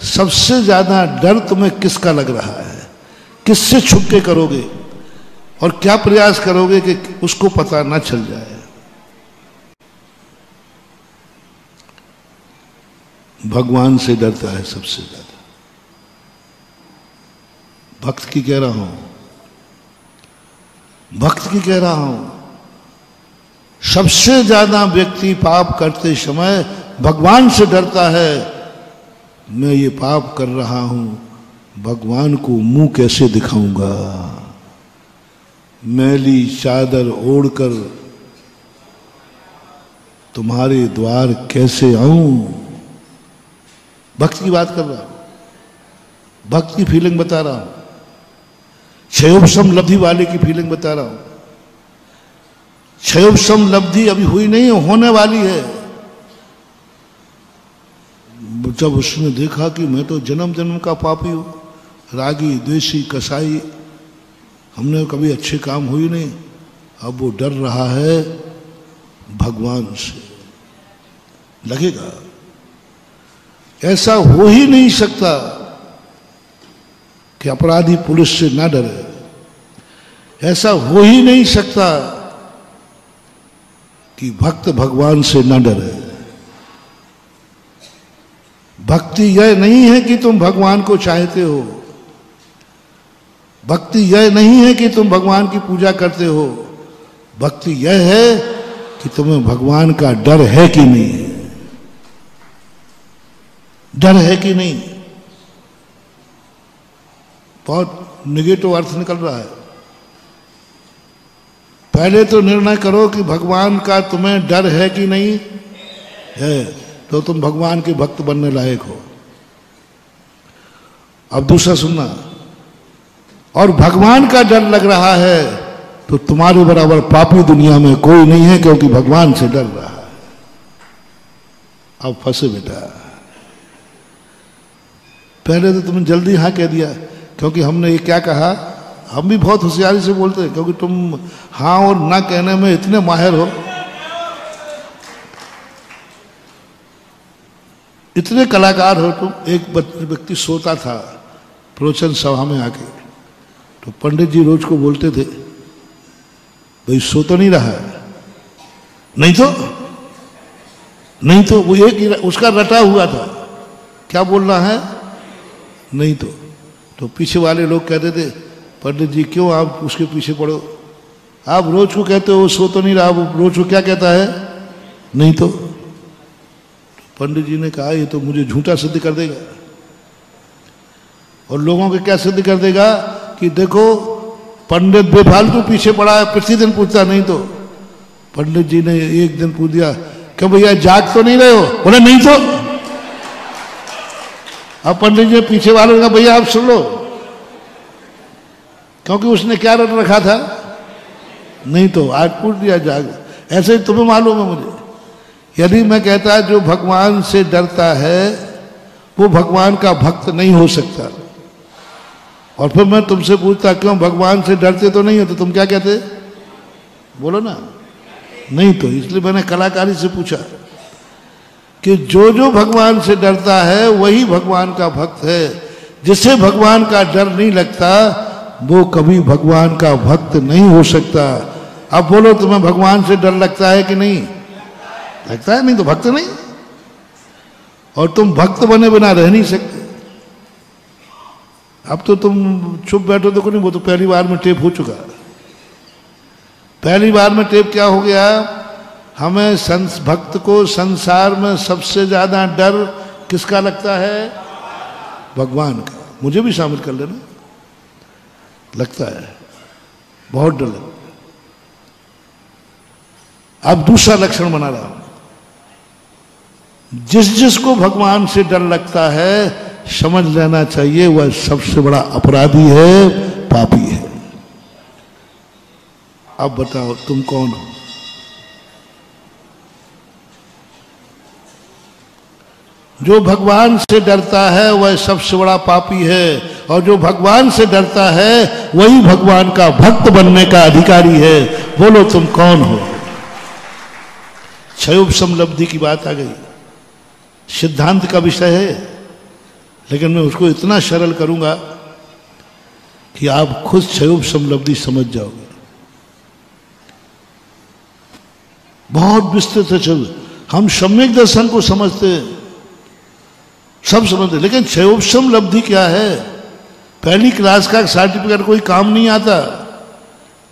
सबसे ज़्यादा डर तुम्हें किसका लग रहा है? किससे छुप के करोगे? और क्या प्रयास करोगे कि उसको पता ना चल जाए? भगवान से डरता है सबसे ज़्यादा। भक्त की कह रहा हूँ। भक्त की कह रहा हूँ सबसे ज़्यादा व्यक्ति पाप करते समय भगवान से डरता है, मैं ये पाप कर रहा हूँ, भगवान को मुँह कैसे दिखाऊँगा? मैली चादर ओढ़कर तुम्हारे द्वार कैसे आऊँ? भक्त की बात कर रहा हूँ, भक्त की फीलिंग बता रहा हूँ क्षयोपम लब्धि वाले की फीलिंग बता रहा हूँ। क्षयोपम लब्धि अभी हुई नहीं है होने वाली है। जब उसने देखा कि मैं तो जन्म जन्म का पापी हूँ, रागी, द्वेषी, कसाई, हमने कभी अच्छे काम हुई नहीं। अब वो डर रहा है भगवान से। लगेगा, ऐसा हो ही नहीं सकता कि अपराधी पुलिस से ना डरे। ऐसा हो ही नहीं सकता कि भक्त भगवान से ना डरे। भक्ति यह नहीं है कि तुम भगवान को चाहते हो। भक्ति यह नहीं है कि तुम भगवान की पूजा करते हो। भक्ति यह है कि तुम्हें भगवान का डर है कि नहीं। डर है कि नहीं। बहुत निगेटिव अर्थ निकल रहा है। पहले तो निर्णय करो कि भगवान का तुम्हें डर है कि नहीं? है तो तुम भगवान के भक्त बनने लायक हो। अब दूसरा सुनना, और भगवान का डर लग रहा है तो तुम्हारे बराबर पापी दुनिया में कोई नहीं है, क्योंकि भगवान से डर रहा है। अब फंसे बेटा। पहले तो तुमने जल्दी हाँ कह दिया, क्योंकि हमने ये क्या कहा? हम भी बहुत होशियारी से बोलते हैं, क्योंकि तुम हाँ और ना कहने में इतने माहिर हो। इतने कलाकार हो तुम, एक व्यक्ति सोता था प्रवचन सभा में आके तो पंडित जी रोज को बोलते थे, भाई सो तो नहीं रहा है। नहीं तो? नहीं तो वो एक उसका रटा हुआ था। क्या बोलना है? नहीं तो। तो पीछे वाले लोग कहते थे पंडित जी, क्यों आप उसके पीछे पड़ो आप रोज को कहते हो, सो तो नहीं रहा, आप रोज को क्या कहता है? नहीं तो। पंडित जी ने कहा, ये तो मुझे झूठा सिद्ध कर देगा। और लोगों को क्या सिद्ध कर देगा कि देखो, पंडित बेफालतू पीछे पड़ा है, प्रतिदिन पूछता नहीं तो। पंडित जी ने एक दिन पूछ दिया, क्यों भैया, जाग तो नहीं रहे हो? बोले, नहीं तो। अब पंडित जी पीछे वालों का भैया, आप सुन लो। क्योंकि उसने क्या रट रखा था? नहीं तो आज पूछ दिया जाग। ऐसे ही तुम्हें मालूम है मुझे। यदि मैं कहता जो भगवान से डरता है, वो भगवान का भक्त नहीं हो सकता। और फिर मैं तुमसे पूछता, क्यों भगवान से डरते तो नहीं हो? तो तुम क्या कहते? बोलो ना। नहीं तो इसलिए मैंने कलाकारी से पूछा कि जो जो भगवान से डरता है, वही भगवान का भक्त है। जिसे भगवान का डर नहीं लगता वो कभी भगवान का भक्त नहीं हो सकता। अब बोलो, तुम्हें भगवान से डर लगता है कि नहीं? लगता है, नहीं तो भक्त नहीं। और तुम भक्त बने बिना रह नहीं सकते। अब तो तुम चुप बैठो, देखो नहीं, वो तो पहली बार में टेप हो चुका। पहली बार में टेप क्या हो गया? हमें संस, भक्त को संसार में सबसे ज़्यादा डर किसका लगता है? भगवान का। मुझे भी शामिल कर लेना। लगता है। बहुत डर लगता है। अब दूसरा लक्षण बना रहा हूँ। जिस जिसको भगवान से डर लगता है, समझ लेना चाहिए, वह सबसे बड़ा अपराधी है, पापी है। अब बताओ, तुम कौन हो? जो भगवान से डरता है, वह सबसे बड़ा पापी है। और जो भगवान से डरता है, वही भगवान का भक्त बनने का अधिकारी है। बोलो, तुम कौन हो? क्षयोप समलब्धि की बात आ गई। सिद्धांत का विषय है। लेकिन मैं उसको इतना सरल करूँगा कि आप खुद क्षयोप समलब्धि समझ जाओगे। बहुत विस्तृत है हम सम्यक दर्शन को समझते हैं। सब समझते, लेकिन क्षयोपम लब्धि क्या है? पहली क्लास का सर्टिफिकेट कोई काम नहीं आता।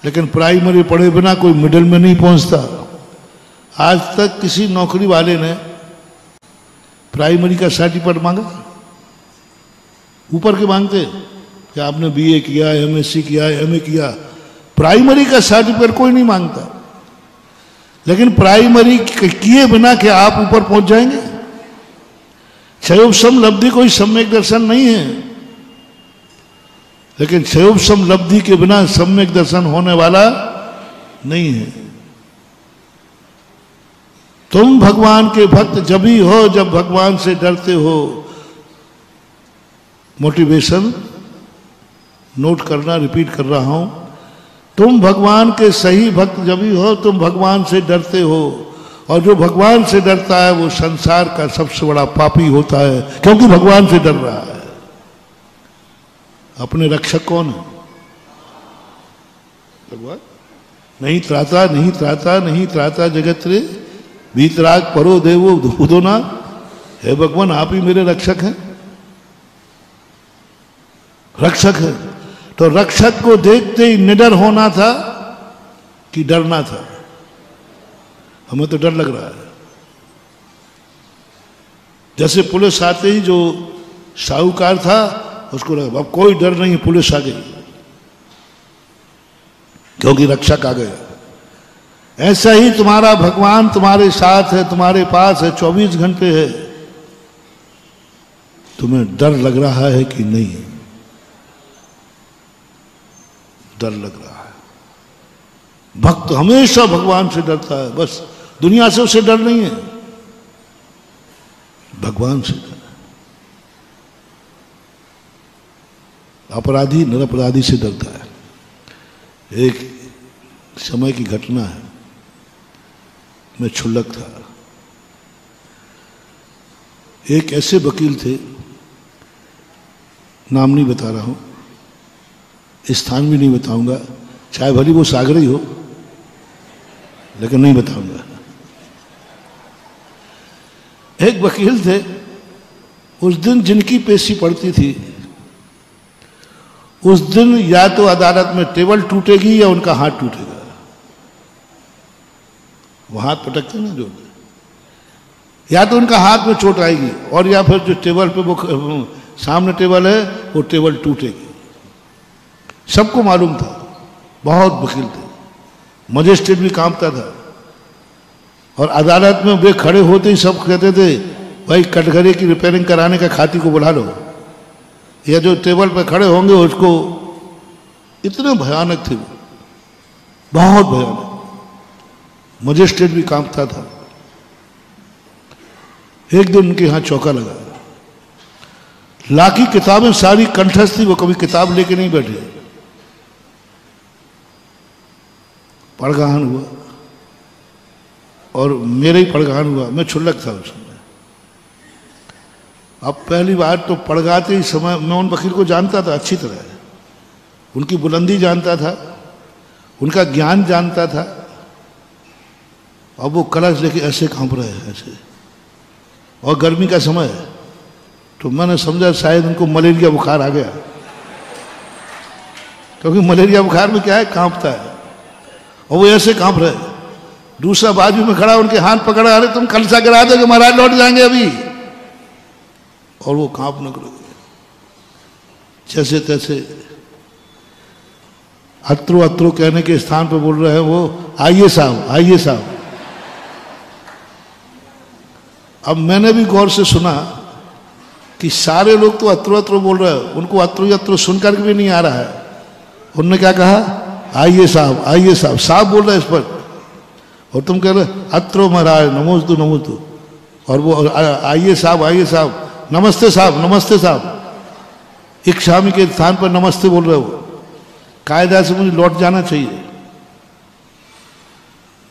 लेकिन प्राइमरी पढ़े बिना कोई मिडिल में नहीं पहुँचता। आज तक किसी नौकरी वाले ने प्राइमरी का सर्टिफिकेट मांगा? ऊपर के मांगते, कि आपने बीए किया एमएससी किया एमए किया। प्राइमरी का सर्टिफिकेट कोई नहीं माँगता। लेकिन प्राइमरी किए बिना क्या आप ऊपर पहुँच जाएँगे? क्षयोपम लब्धि कोई सम्यक दर्शन नहीं है। लेकिन क्षयोपम लब्धि के बिना सम्यक दर्शन होने वाला नहीं है। तुम भगवान के भक्त जब ही हो, जब भगवान से डरते हो मोटिवेशन नोट करना रिपीट कर रहा हूँ। तुम भगवान के सही भक्त जब ही हो, तुम भगवान से डरते हो। और जो भगवान से डरता है, वो संसार का सबसे बड़ा पापी होता है, क्योंकि भगवान से डर रहा है। अपने रक्षक कौन है? भगवान? नहीं त्राता नहीं त्राता नहीं त्राता जगत रे भीतराग परो देवो धूदो ना हे भगवान, आप ही मेरे रक्षक हैं। रक्षक है। तो रक्षक को देखते ही निडर होना था कि डरना था। हमें तो डर लग रहा है। जैसे पुलिस आते ही जो साहूकार था, उसको लगा, अब कोई डर नहीं, पुलिस आ गई। क्योंकि रक्षक आ गए ऐसा ही तुम्हारा भगवान तुम्हारे साथ है, तुम्हारे पास है, चौबीस घंटे है। तुम्हें डर लग रहा है कि नहीं? डर लग रहा है। भक्त हमेशा भगवान से डरता है, बस। दुनिया से उसे डर नहीं है। भगवान से डर। अपराधी, निरपराधी से डरता है। एक समय की घटना है। मैं छुल्लक था। एक ऐसे वकील थे, नाम नहीं बता रहा हूँ, स्थान भी नहीं बताऊँगा। चाहे भली वो सागरी हो, लेकिन नहीं बताऊँगा। एक वकील थे, उस दिन जिनकी पेशी पड़ती थी, उस दिन या तो अदालत में टेबल टूटेगी या उनका हाथ टूटेगा। वो हाथ पटकते ना जो या तो उनका हाथ में चोट आएगी और या फिर जो टेबल पे वो सामने टेबल है, वो टेबल टूटेगी। सबको मालूम था, बहुत वकील थे। मजिस्ट्रेट भी कांपता था। और अदालत में वे खड़े होते ही सब कहते थे, भाई, कटघरे की रिपेयरिंग कराने का खाती को बुला लो। या जो टेबल पर खड़े होंगे उसको इतने भयानक थे वो। बहुत भयानक। मजिस्ट्रेट भी कांपता था। एक दिन उनके यहाँ चौका लगा। लाखी किताबें, सारी कंठस्थ थी, वो कभी किताब लेके नहीं बैठे। पड़गाहन हुआ। और मेरे ही पड़गान हुआ, मैं छुल्लक था उस समय। अब पहली बार तो पड़गाते ही समय, मैं उन वकील को जानता था, अच्छी तरह। उनकी बुलंदी जानता था, उनका ज्ञान जानता था। अब वो कलश लेके ऐसे काँप रहे हैं, ऐसे। और गर्मी का समय है तो मैंने समझा शायद उनको मलेरिया बुखार आ गया। क्योंकि मलेरिया बुखार में क्या है, कांपता है। और वो ऐसे काँप रहे दूसरा बाजू में खड़ा, उनके हाथ पकड़ा, अरे तुम कलसा गिरा दो महाराज लौट जाएँगे अभी। और वो काँप निकल गए। जैसे तैसे अत्रो अत्रो कहने के स्थान पर बोल रहे हैं वो, आइए साहब आइए साहब। अब मैंने भी गौर से सुना कि सारे लोग तो अत्रो अत्रो बोल रहे हैं, उनको अत्रो अत्रो सुनकर भी नहीं आ रहा है। उनने क्या कहा? आइए साहब आइए साहब। साहब बोल रहे हैं इस पर और तुम कह रहे अत्रो महाराज नमोज दो नमोज दो और वो आइए साहब आइए साहब। नमस्ते साहब नमस्ते साहब। एक शामी के स्थान पर नमस्ते बोल रहे हो। कायदा से मुझे लौट जाना चाहिए।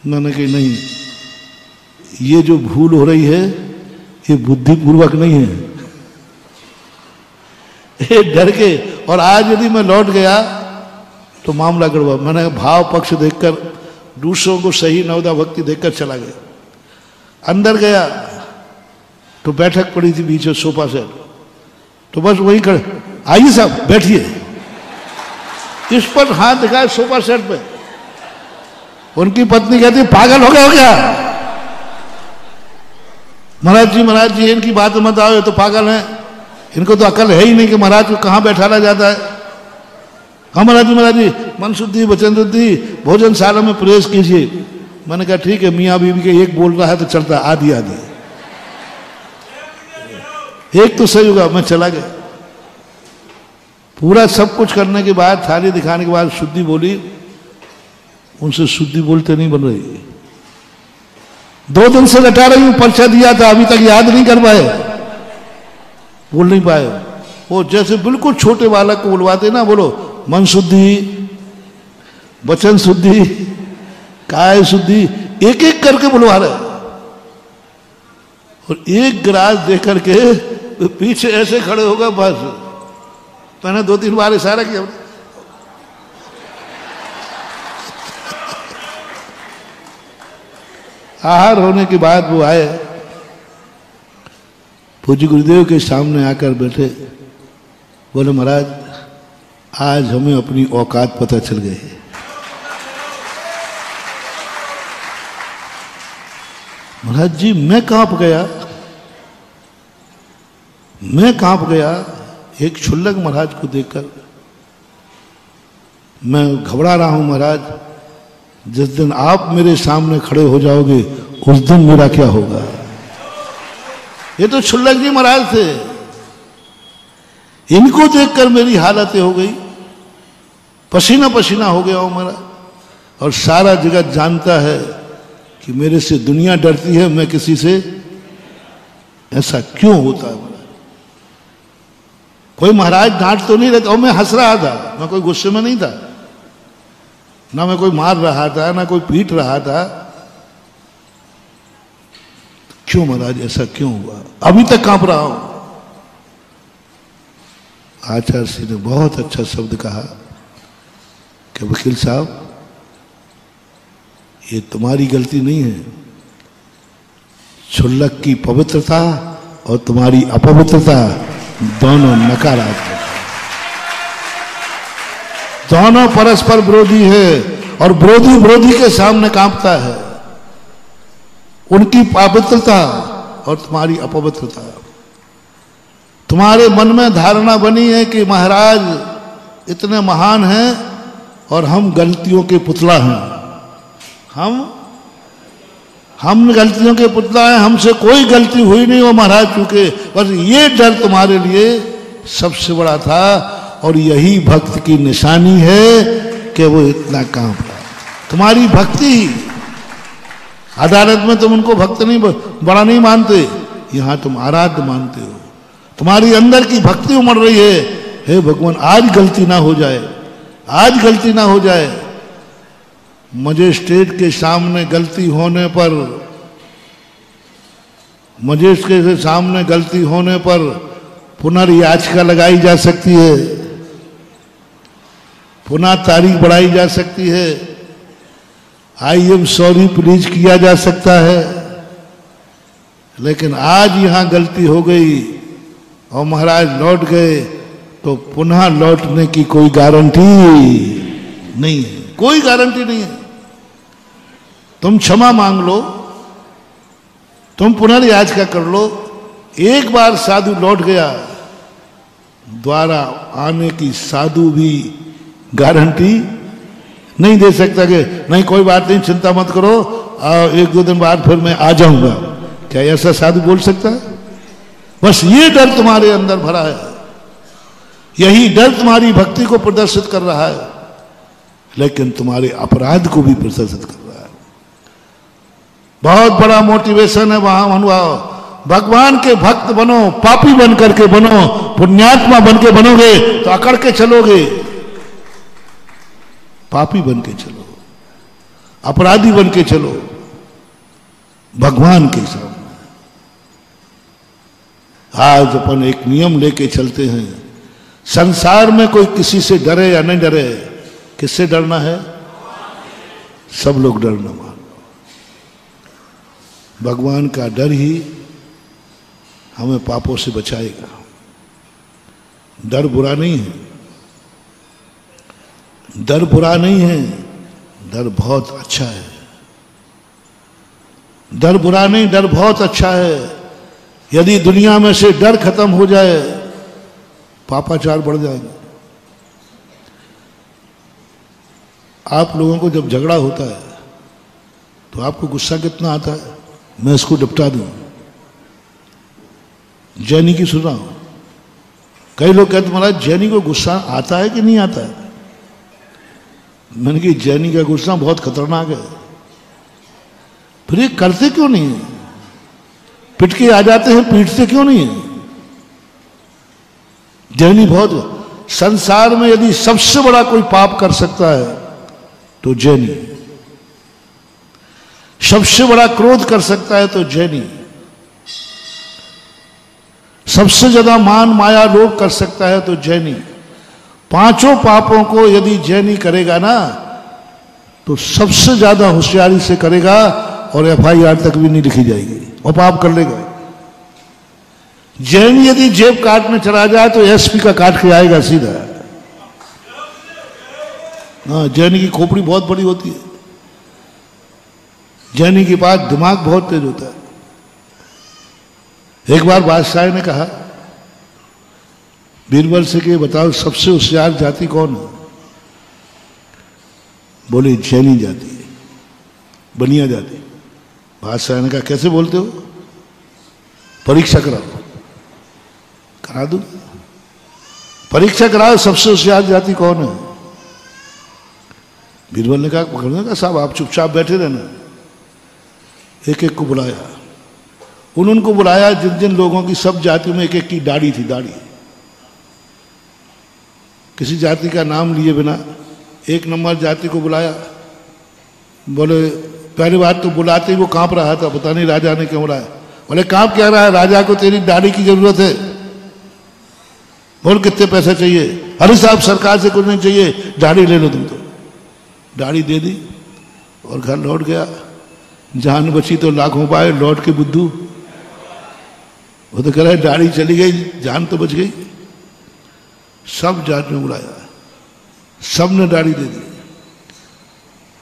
मैंने कही, नहीं, ये जो भूल हो रही है, ये बुद्धिपूर्वक नहीं है। ये डर के, और आज यदि मैं लौट गया तो मामला गड़बड़। मैंने भाव पक्ष देखकर दूसरों को सही नवदा भक्ति देखकर चला गया। अंदर गया तो बैठक पड़ी थी बीच में सोफा सेट तो बस वहीं खड़े। आइए साहब, बैठिए। इस पर हाथ दिखाए सोफा सेट पे। उनकी पत्नी कहती, पागल हो गया हो क्या? महाराज जी महाराज जी, इनकी बात मत आओ तो पागल है। इनको तो अकल है ही नहीं कि महाराज को कहाँ बैठाना जाता है। महाराज जी महाराज जी मन शुद्धि वचन शुद्धि भोजन शाला में प्रवेश कीजिए। मैंने कहा, ठीक है, मियाँ बीवी के एक बोल रहा है तो चलता, आधी आधी। एक तो सही होगा, मैं चला गया। पूरा सब कुछ करने के बाद, थाली दिखाने के बाद शुद्धि बोली, उनसे शुद्धि बोलते नहीं बन रही। दो दिन से लटा रही हूँ, पर्चा दिया था, अभी तक याद नहीं कर पाए। बोल नहीं पाए। वो जैसे बिल्कुल छोटे बालक को बुलवाते ना, बोलो मन शुद्धि, वचन शुद्धि, काय शुद्धि एक एक करके बुलवा रहे और एक ग्रास दे करके तो पीछे ऐसे खड़े हो गए, बस। मैंने दो तीन बार इशारा किया। आहार होने के बाद वो आए। पूज्य गुरुदेव के सामने आकर बैठे। बोले, महाराज आज हमें अपनी औकात पता चल गई है। महाराज जी, मैं काँप गया? मैं काँप गया? एक छुल्लक महाराज को देखकर मैं घबरा रहा हूँ महाराज। जिस दिन आप मेरे सामने खड़े हो जाओगे, उस दिन मेरा क्या होगा? ये तो छुल्लक जी महाराज थे। इनको देखकर मेरी हालत हो गई। पसीना पसीना हो गया हूँ मेरा। और सारा जगत जानता है कि मेरे से दुनिया डरती है, मैं किसी से ऐसा क्यों होता है महाराज कोई महाराज डांट तो नहीं रहता, और मैं हंस रहा था, मैं कोई गुस्से में नहीं था। ना मैं कोई मार रहा था, ना कोई पीट रहा था। क्यों महाराज, ऐसा क्यों हुआ? अभी तक काँप रहा हूँ। आचार्य सिंह ने बहुत अच्छा शब्द कहा कि वकील साहब, ये तुम्हारी गलती नहीं है। छुल्लक की पवित्रता और तुम्हारी अपवित्रता दोनों नकारात्मक दोनों परस्पर विरोधी है और विरोधी विरोधी के सामने कांपता है। उनकी पवित्रता और तुम्हारी अपवित्रता। तुम्हारे मन में धारणा बनी है कि महाराज, इतने महान हैं और हम गलतियों के पुतला हैं। हम हम गलतियों के पुतला हैं, हमसे कोई गलती हुई नहीं वो महाराज चुके बस ये डर तुम्हारे लिए सबसे बड़ा था और यही भक्त की निशानी है कि वो इतना काम तुम्हारी भक्ति अदालत में तुम उनको भक्त नहीं, बड़ा नहीं मानते, यहाँ तुम आराध्य मानते हो। तुम्हारी अंदर की भक्ति उमड़ रही है। हे भगवान, आज गलती ना हो जाए। आज गलती ना हो जाए। मजिस्ट्रेट के सामने गलती होने पर, मजिस्ट्रेट के सामने गलती होने पर पुनर्याचिका लगाई जा सकती है। पुनः तारीख बढ़ाई जा सकती है। आई एम सॉरी प्लीज़ किया जा सकता है। लेकिन आज यहाँ गलती हो गई। और महाराज लौट गए तो पुनः लौटने की कोई गारंटी नहीं है। कोई गारंटी नहीं है। तुम क्षमा मांग लो, तुम पुनर्याचिका कर लो। एक बार साधु लौट गया, द्वारा आने की साधु भी गारंटी नहीं दे सकता कि, नहीं, कोई बात नहीं, चिंता मत करो एक दो दिन बाद फिर मैं आ जाऊँगा। क्या ऐसा साधु बोल सकता है? बस ये डर तुम्हारे अंदर भरा है। यही डर तुम्हारी भक्ति को प्रदर्शित कर रहा है। लेकिन तुम्हारे अपराध को भी प्रदर्शित कर रहा है। बहुत बड़ा मोटिवेशन है वहाँ अनुभाव भगवान के भक्त बनो, पापी बन करके बनो, पुण्यात्मा बन के बनोगे तो अकड़ के चलोगे। पापी बन के चलो, अपराधी बन के चलो, भगवान के सामने। आज अपन एक नियम लेके चलते हैं। संसार में कोई किसी से डरे या नहीं डरे, किससे डरना है? सब लोग डरना मान। भगवान का डर ही हमें पापों से बचाएगा। डर बुरा नहीं है। डर बुरा नहीं है, डर बहुत अच्छा है। डर बुरा नहीं, डर बहुत अच्छा है। यदि दुनिया में से डर खत्म हो जाए, पापाचार बढ़ जाएँगे। आप लोगों को जब झगड़ा होता है तो आपको गुस्सा कितना आता है? मैं इसको निपटा दूँ। जैनी की सुना कई लोग कहते महाराज, जैनी को गुस्सा आता है कि नहीं आता है? मैंने कहा, जैनी का गुस्सा बहुत खतरनाक है। फिर ये करते क्यों नहीं है? पिट के आ जाते हैं पीटते क्यों नहीं है? जैनी बहुत संसार में यदि सबसे बड़ा कोई पाप कर सकता है तो जैनी सबसे बड़ा क्रोध कर सकता है तो जैनी सबसे ज़्यादा मान, माया, लोभ कर सकता है तो जैनी पाँचों पापों को यदि जैनी करेगा ना तो सबसे ज़्यादा होशियारी से करेगा, और एफआईआर तक भी नहीं लिखी जाएगी। और पाप कर लेगा जैन यदि जेब काट में चला जाए तो एसपी का काट के आएगा सीधा। हाँ जैन की खोपड़ी बहुत बड़ी होती है। जैनी के पास दिमाग बहुत तेज होता है। एक बार बादशाह ने कहा, बीरबल से कि बताओ सबसे होशियार जाति कौन है? बोले जैनी जाति बनिया जाति बादशाह ने कहा, कैसे बोलते हो? परीक्षा कराओ। करा दू? परीक्षा कराओ, सबसे होशियार जाति कौन है? बीरबल ने कहा पकड़ने का साहब, आप चुपचाप बैठे रहना। एक एक को बुलाया। उन्होंने को बुलाया, जिन जिन लोगों की सब जातियों में एक एक की दाढ़ी थी, दाढ़ी। किसी जाति का नाम लिए बिना एक नंबर जाति को बुलाया। बोले पहली बार तो बुलाते ही वो काँप रहा था, पता नहीं राजा ने क्यों बुलाया। बोले, काँप क्या रहा है? राजा को तेरी दाढ़ी की ज़रूरत है। बोल, कितने पैसे चाहिए? अरे साहब सरकार से कुछ नहीं चाहिए। दाढ़ी ले लो तुम तो। दाढ़ी दे दी और घर लौट गया। जान बची तो लाखों पाए, लौट के बुद्धू। वो तो कह रहा है, दाढ़ी चली गई, जान तो बच गई। सब जाट में बुलाया। सबने दाढ़ी दे दी।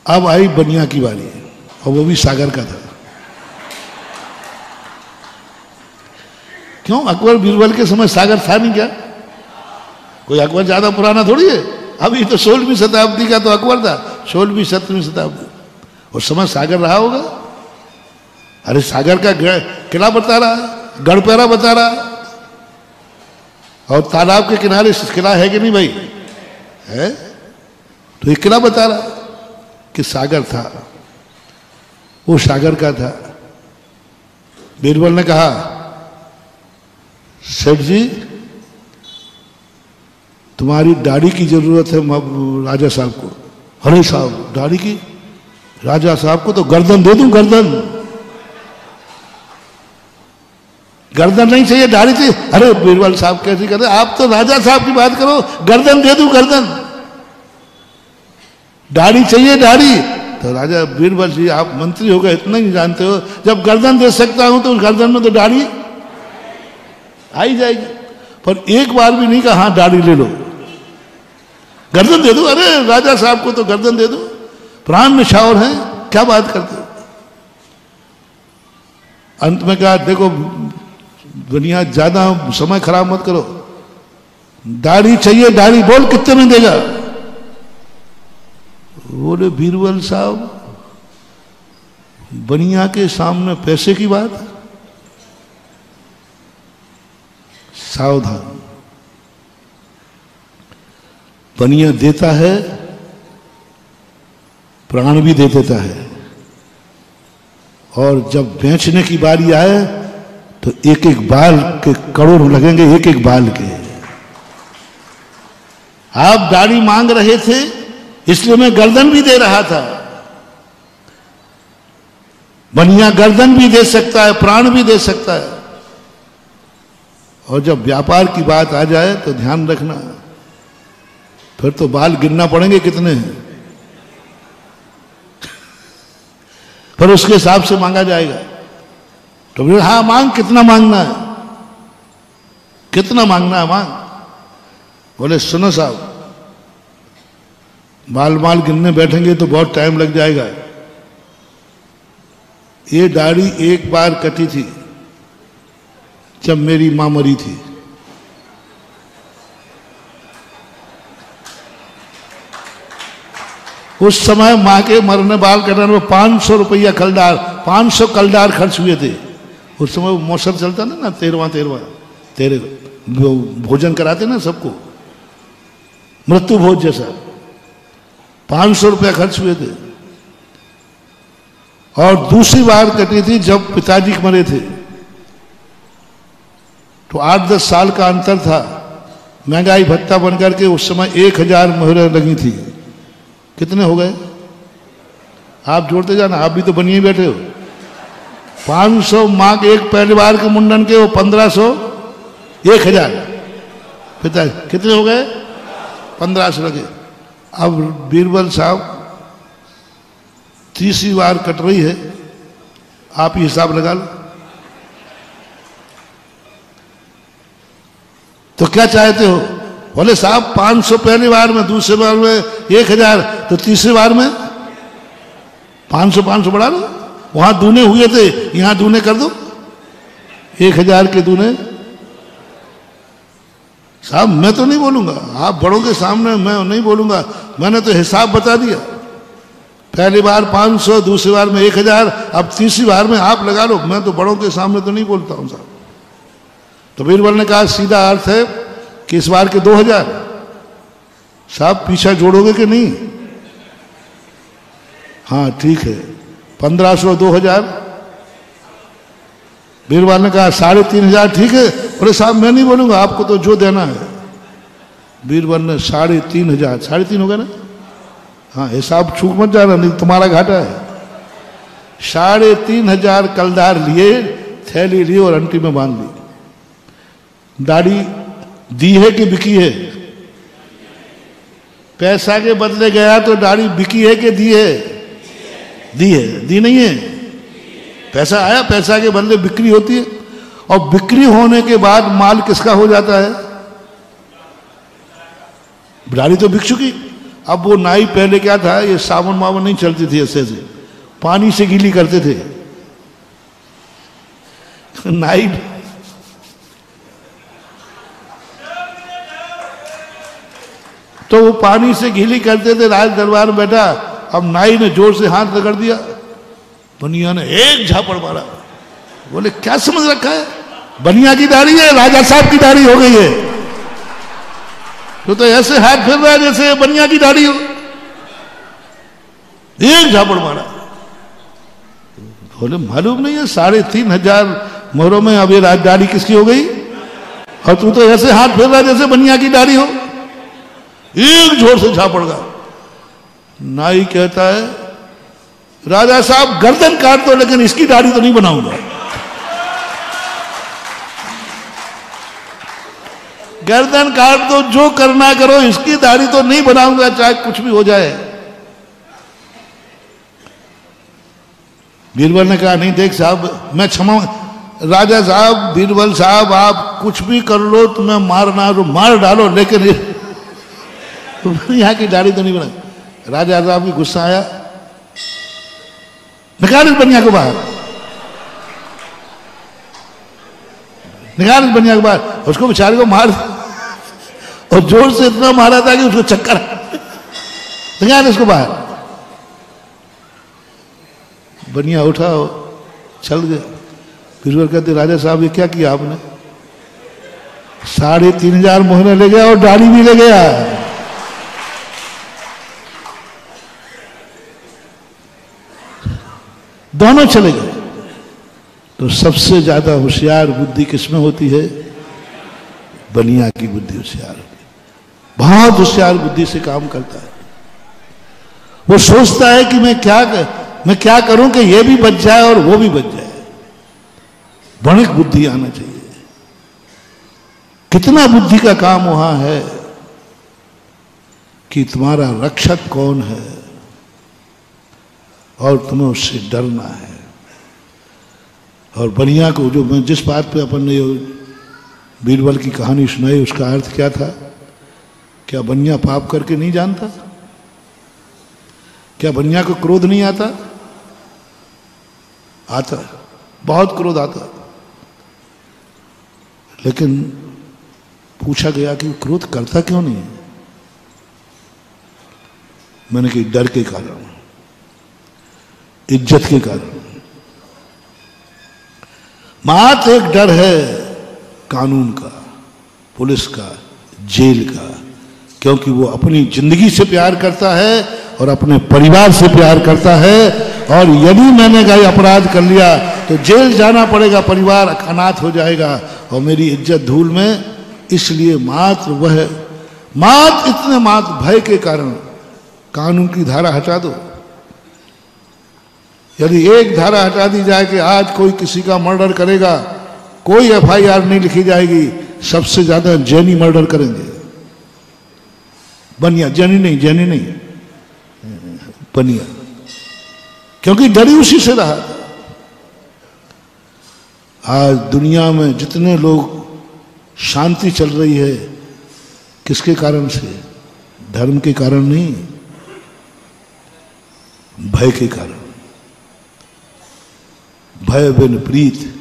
अब आई बनिया की बारी और वो भी सागर का था। क्यों? अकबर बीरबल के समय सागर था नहीं क्या? कोई अकबर ज़्यादा पुराना थोड़ी है? अभी तो सोलहवीं शताब्दी का तो अकबर था। सोलहवीं, सत्रहवीं शताब्दी। और समय सागर रहा होगा। अरे सागर का किला बता रहा है, गढ़पेरा बता रहा है। और तालाब के किनारे किला है कि नहीं भाई? है? तो एक किला बता रहा कि सागर था। वो सागर का था। बीरबल ने कहा, सेठ जी, तुम्हारी दाढ़ी की ज़रूरत है राजा साहब को। हरे साहब, दाढ़ी की? राजा साहब को तो गर्दन दे दूँ, गर्दन। गर्दन नहीं चाहिए, दाढ़ी चाहिए। अरे बीरबल साहब कैसे कहते आप तो राजा साहब की बात करो, गर्दन दे दूँ, गर्दन। दाढ़ी चाहिए, दाढ़ी। तो राजा बीरबल जी, आप मंत्री हो गए, इतना ही जानते हो। जब गर्दन दे सकता हूँ तो उस गर्दन में तो दाढ़ी आई जाएगी। पर एक बार भी नहीं कहा हाँ ले लो। गर्दन दे दो। अरे, राजा साहब को तो गर्दन दे दो। प्राण निशावर है, क्या बात करते हो? अंत में कहा, देखो, दुनिया ज़्यादा समय खराब मत करो। दाढ़ी चाहिए, दाढ़ी बोल कितने में देगा? बोले, बीरबल साहब, बनिया के सामने पैसे की बात सावधान। बनिया देता है, प्राण भी दे देता है। और जब बेचने की बारी आए तो एक एक बाल के करोड़ लगेंगे एक एक बाल के। आप दाढ़ी मांग रहे थे इसलिए मैं गर्दन भी दे रहा था। बनिया गर्दन भी दे सकता है, प्राण भी दे सकता है। और जब व्यापार की बात आ जाए तो ध्यान रखना, फिर तो बाल गिनना पड़ेंगे कितने। हैं पर उसके हिसाब से मांगा जाएगा। तो बोले हाँ मांग कितना मांगना है? कितना मांगना है मांग? बोले, सुनो साहब बाल माल गिनने बैठेंगे तो बहुत टाइम लग जाएगा। ये दाढ़ी एक बार कटी थी, जब मेरी माँ मरी थी। उस समय माँ के मरने बाल कटाने में पाँच सौ रुपया कलडार पाँच सौ कलडार खर्च हुए थे। उस समय मौसम चलता ना ना तेरवा तेरवा, तेरे भोजन कराते ना सबको। मृत्यु भोज जैसा। पाँच सौ रुपया खर्च हुए थे। और दूसरी बार कटी थी जब पिताजी मरे थे। तो आठ दस साल का अंतर था। महँगाई भत्ता बनकर के उस समय एक हज़ार मोहरें लगी थी। कितने हो गए? आप जोड़ते जाना, आप भी तो बनिए बैठे हो। पाँच सौ माँ के एक परिवार के मुंडन के, वो पंद्रह सौ, एक हज़ार। पिता कितने हो गए? पंद्रह सौ लगे। अब बीरबल साहब तीसरी बार कट रही है, आप ही हिसाब लगा लो। तो क्या चाहते हो? बोले, साहब, पाँच सौ पहली बार में, दूसरे बार में एक हज़ार तो तीसरी बार में? पाँच सौ पाँच सौ बढ़ा लो वहाँ दूने हुए थे, यहाँ दूने कर दो। एक हज़ार के दूने साहब, मैं तो नहीं बोलूँगा। आप बड़ों के सामने मैं नहीं बोलूँगा। मैंने तो हिसाब बता दिया। पहली बार 500 दूसरी बार में 1000 अब तीसरी बार में आप लगा लो। मैं तो बड़ों के सामने तो नहीं बोलता हूँ, साहब। तो बीरबल ने कहा, सीधा अर्थ है कि इस बार के 2000 साहब, पीछा जोड़ोगे कि नहीं? हाँ ठीक है। पंद्रह सौ, दो हज़ार। बीरबल ने कहा, साढ़े तीन हज़ार ठीक है। बोले, साहब, मैं नहीं बोलूँगा, आपको तो जो देना है। बीरबल ने साढ़े तीन हज़ार, साढ़े तीन हो गया ना? हाँ हिसाब छूक मत जाना, नहीं तुम्हारा घाटा है। साढ़े तीन हज़ार कलदार लिए, थैली ली और अंटी में बाँध ली। दाढ़ी दी है कि बिकी है? पैसा के बदले गया तो दाढ़ी बिकी है कि दी है? दी है। दी नहीं है। पैसा आया, पैसा के बदले बिक्री होती है। और बिक्री होने के बाद माल किसका हो जाता है? दाढ़ी तो बिक चुकी। अब वो नाई पहले क्या था, ये साबुन मावन नहीं चलती थी ऐसे से पानी से गीली करते थे। नाई तो वो पानी से गीली करते थे, राज दरबार में बैठा। अब नाई ने ज़ोर से हाथ रगड़ दिया। बनिया ने एक झापड़ मारा। बोले क्या समझ रखा है? बनिया की दाढ़ी है राजा साहब की दाढ़ी हो गई है। तो, तो ऐसे हाथ फिर रहा है जैसे बनिया की दाढ़ी हो। एक झापड़ मारा। बोले मालूम नहीं है साढ़े तीन हज़ार मोहरों में अब ये दाढ़ी किसकी हो गई? और तू तो ऐसे हाथ फिर रहा है जैसे बनिया की दाढ़ी हो। एक ज़ोर से झापड़ गया नाई कहता है राजा साहब गर्दन काट दो, लेकिन इसकी दाढ़ी तो नहीं बनाऊँगा। गर्दन काट दो, जो करना करो, इसकी दाढ़ी तो नहीं बनाऊँगा, चाहे कुछ भी हो जाए। बीरबल ने कहा, नहीं, देख साहब, मैं क्षमा, राजा साहब, बीरबल साहब, आप कुछ भी कर लो, तुम्हें मारना तो मार डालो, लेकिन यहाँ की दाढ़ी तो नहीं बना राजा साहब की गुस्सा आया। को बाहर निकाल बनिया को बाहर उसको बेचारे को मार और ज़ोर से इतना मारा था कि उसको चक्कर निकाल इसको बाहर बनिया उठा हो चल गए फिर कहते राजा साहब ये क्या किया आपने साढ़े तीन हज़ार मोहने ले गया और दाढ़ी भी ले गया दोनों चले गए। तो सबसे ज़्यादा होशियार बुद्धि किसमें होती है? बनिया की बुद्धि होशियार होती बहुत होशियार बुद्धि से काम करता है। वो सोचता है कि मैं क्या कर, मैं क्या करूँ कि ये भी बच जाए और वो भी बच जाए। बणिक बुद्धि आना चाहिए। कितना बुद्धि का काम वहाँ है कि तुम्हारा रक्षक कौन है? और तुम्हें उससे डरना है। और बनिया को जो मैं जिस बात पे अपन ने बीरबल की कहानी सुनाई, उसका अर्थ क्या था? क्या बनिया पाप करके नहीं जानता? क्या बनिया को क्रोध नहीं आता? आता, बहुत क्रोध आता। लेकिन पूछा गया कि क्रोध करता क्यों नहीं? मैंने कही, डर के कारण। इज़्ज़त के कारण। मात्र एक डर है कानून का, पुलिस का, जेल का, क्योंकि वो अपनी ज़िंदगी से प्यार करता है और अपने परिवार से प्यार करता है और यदि मैंने कोई अपराध कर लिया तो जेल जाना पड़ेगा, परिवार अनाथ हो जाएगा और मेरी इज़्ज़त धूल में। इसलिए मात्र वह, मात्र इतने मात्र भय के कारण कानून की धारा हटा दो। यदि एक धारा हटा दी जाए कि आज कोई किसी का मर्डर करेगा, कोई एफआईआर नहीं लिखी जाएगी, सबसे ज़्यादा जैनी मर्डर करेंगे। बनिया, जैनी नहीं जैनी नहीं बनिया। क्योंकि डरी उसी से रहा आज दुनिया में जितने लोग शांति चल रही है, किसके कारण से? धर्म के कारण नहीं, भय के कारण। भय बिन प्रीत।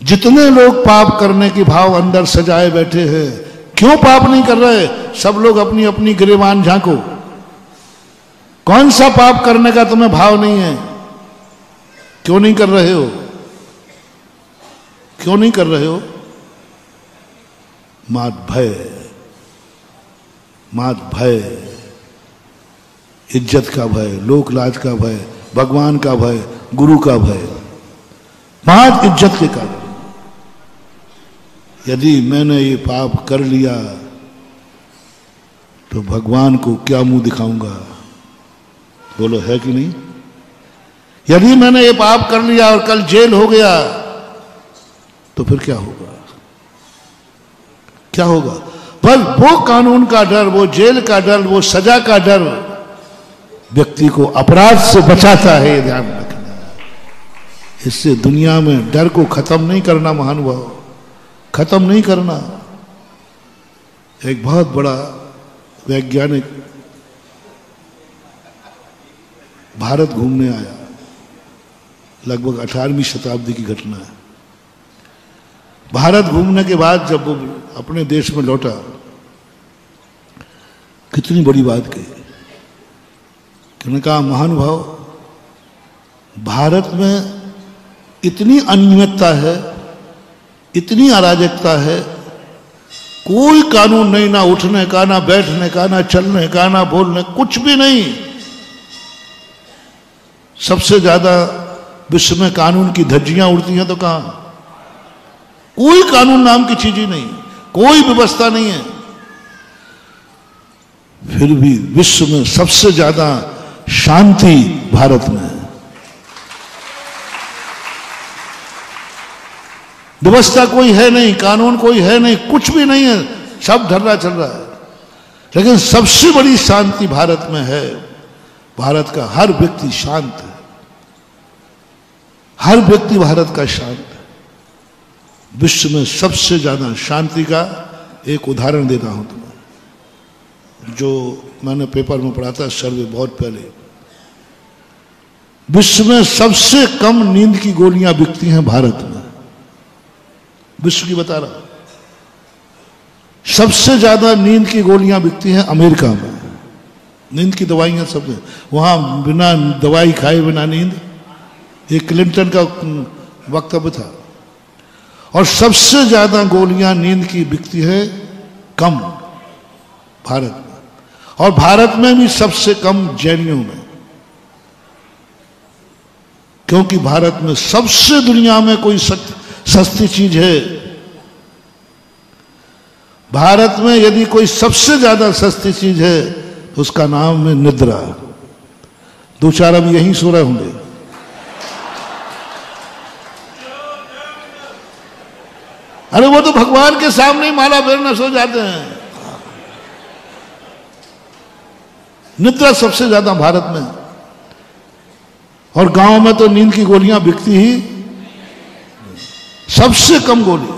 जितने लोग पाप करने की भाव अंदर सजाए बैठे हैं, क्यों पाप नहीं कर रहे? सब लोग अपनी अपनी गिरेवान झांको। कौन सा पाप करने का तुम्हें भाव नहीं है? क्यों नहीं कर रहे हो? क्यों नहीं कर रहे हो? मात भय। मात भय। इज़्ज़त का भय लोक लाज का भय। भगवान का भय, गुरु का भय मात इज़्ज़त के कारण। यदि मैंने ये पाप कर लिया तो भगवान को क्या मुँह दिखाऊँगा? बोलो, है कि नहीं? यदि मैंने ये पाप कर लिया और कल जेल हो गया तो फिर क्या होगा? क्या होगा? बस वो कानून का डर, वो जेल का डर, वो सजा का डर व्यक्ति को अपराध से बचाता है, ध्यान रखना। इससे दुनिया में डर को खत्म नहीं करना महानुभाव खत्म नहीं करना। एक बहुत बड़ा वैज्ञानिक भारत घूमने आया। लगभग अठारहवीं शताब्दी की घटना है। भारत घूमने के बाद जब वो अपने देश में लौटा, कितनी बड़ी बात कही। उन्होंने कहा महानुभाव। भारत में इतनी अनियमितता है, इतनी अराजकता है, कोई कानून नहीं, ना उठने का, ना बैठने का, ना चलने का, ना बोलने, कुछ भी नहीं। सबसे ज़्यादा विश्व में कानून की धज्जियाँ उड़ती हैं तो कहा? कोई कानून नाम की चीज़ ही नहीं, कोई व्यवस्था नहीं है। फिर भी विश्व में सबसे ज़्यादा शांति भारत में। व्यवस्था कोई है नहीं, कानून कोई है नहीं, कुछ भी नहीं है, सब धरना चल रहा है। लेकिन सबसे बड़ी शांति भारत में है, भारत का हर व्यक्ति शांत है। हर व्यक्ति भारत का शांत है। विश्व में सबसे ज़्यादा शांति का एक उदाहरण देता हूँ तुम्हें जो मैंने पेपर में पढ़ा था सर्वे बहुत पहले विश्व में सबसे कम नींद की गोलियाँ बिकती हैं भारत में। विश्व की बता रहा सबसे ज़्यादा नींद की गोलियाँ बिकती हैं अमेरिका में। नींद की दवाइयाँ सब वहाँ बिना दवाई खाए, बिना नींद। ये क्लिंटन का वक्तव्य था। और सबसे ज़्यादा गोलियाँ नींद की बिकती है कम, भारत और भारत में भी सबसे कम जैनियों में। क्योंकि भारत में सबसे दुनिया में कोई सस्ती चीज़ है। भारत में यदि कोई सबसे ज़्यादा सस्ती चीज़ है तो उसका नाम है निद्रा। दो चार अब यहीं सो रहे होंगे। अरे वो तो भगवान के सामने ही माला फेरना सो जाते हैं। निद्रा सबसे ज़्यादा भारत में। और गाँव में तो नींद की गोलियाँ बिकती ही सबसे कम गोली।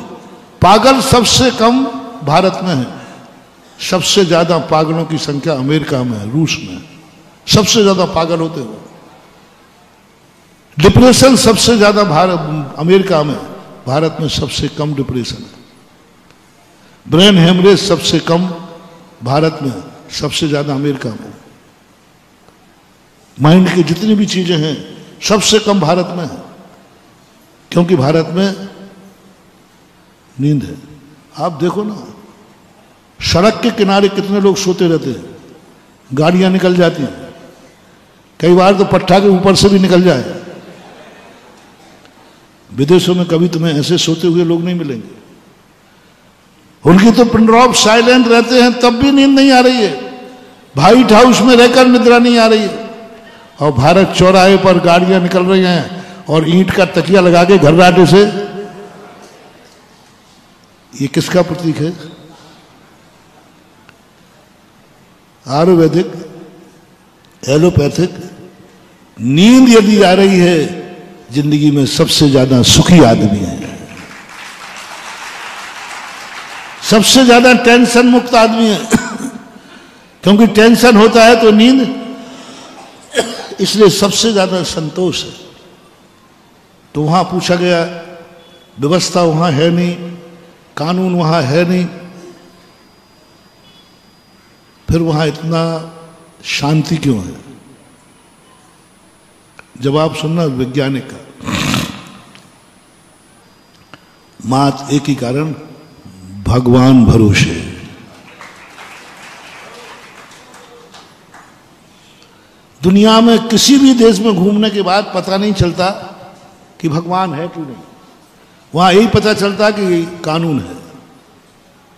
पागल सबसे कम भारत में है। सबसे ज़्यादा पागलों की संख्या अमेरिका में है, रूस में सबसे ज़्यादा पागल होते हो डिप्रेशन सबसे ज़्यादा भारत, अमेरिका में भारत में सबसे कम डिप्रेशन है। ब्रेन हेमरेज सबसे कम भारत में सबसे ज़्यादा अमेरिका में माइंड की जितनी भी चीज़ें हैं, सबसे कम भारत में है। क्योंकि भारत में नींद है। आप देखो ना, सड़क के किनारे कितने लोग सोते रहते हैं, गाड़ियाँ निकल जाती हैं। कई बार तो पट्टा के ऊपर से भी निकल जाए। विदेशों में कभी तुम्हें ऐसे सोते हुए लोग नहीं मिलेंगे। उनकी तो पिंड्रॉप साइलेंट रहते हैं, तब भी नींद नहीं आ रही है। व्हाइट हाउस में रहकर निद्रा नहीं आ रही है। और भारत चौराहे पर गाड़ियाँ निकल रही हैं और ईंट का तकिया लगा के घर राटे से। ये किसका प्रतीक है? आयुर्वेदिक, एलोपैथिक, नींद यदि आ रही है, ज़िंदगी में सबसे ज़्यादा सुखी आदमी है। सबसे ज़्यादा टेंशन मुक्त आदमी है। क्योंकि टेंशन होता है तो नींद इसलिए सबसे ज़्यादा संतोष है। तो वहाँ पूछा गया, व्यवस्था वहाँ है नहीं, कानून वहाँ है नहीं। फिर वहाँ इतना शांति क्यों है? जवाब सुनना वैज्ञानिक का। मात एक ही कारण, भगवान भरोसे। दुनिया में किसी भी देश में घूमने के बाद पता नहीं चलता कि भगवान है कि नहीं। वहाँ यही पता चलता कि कानून है,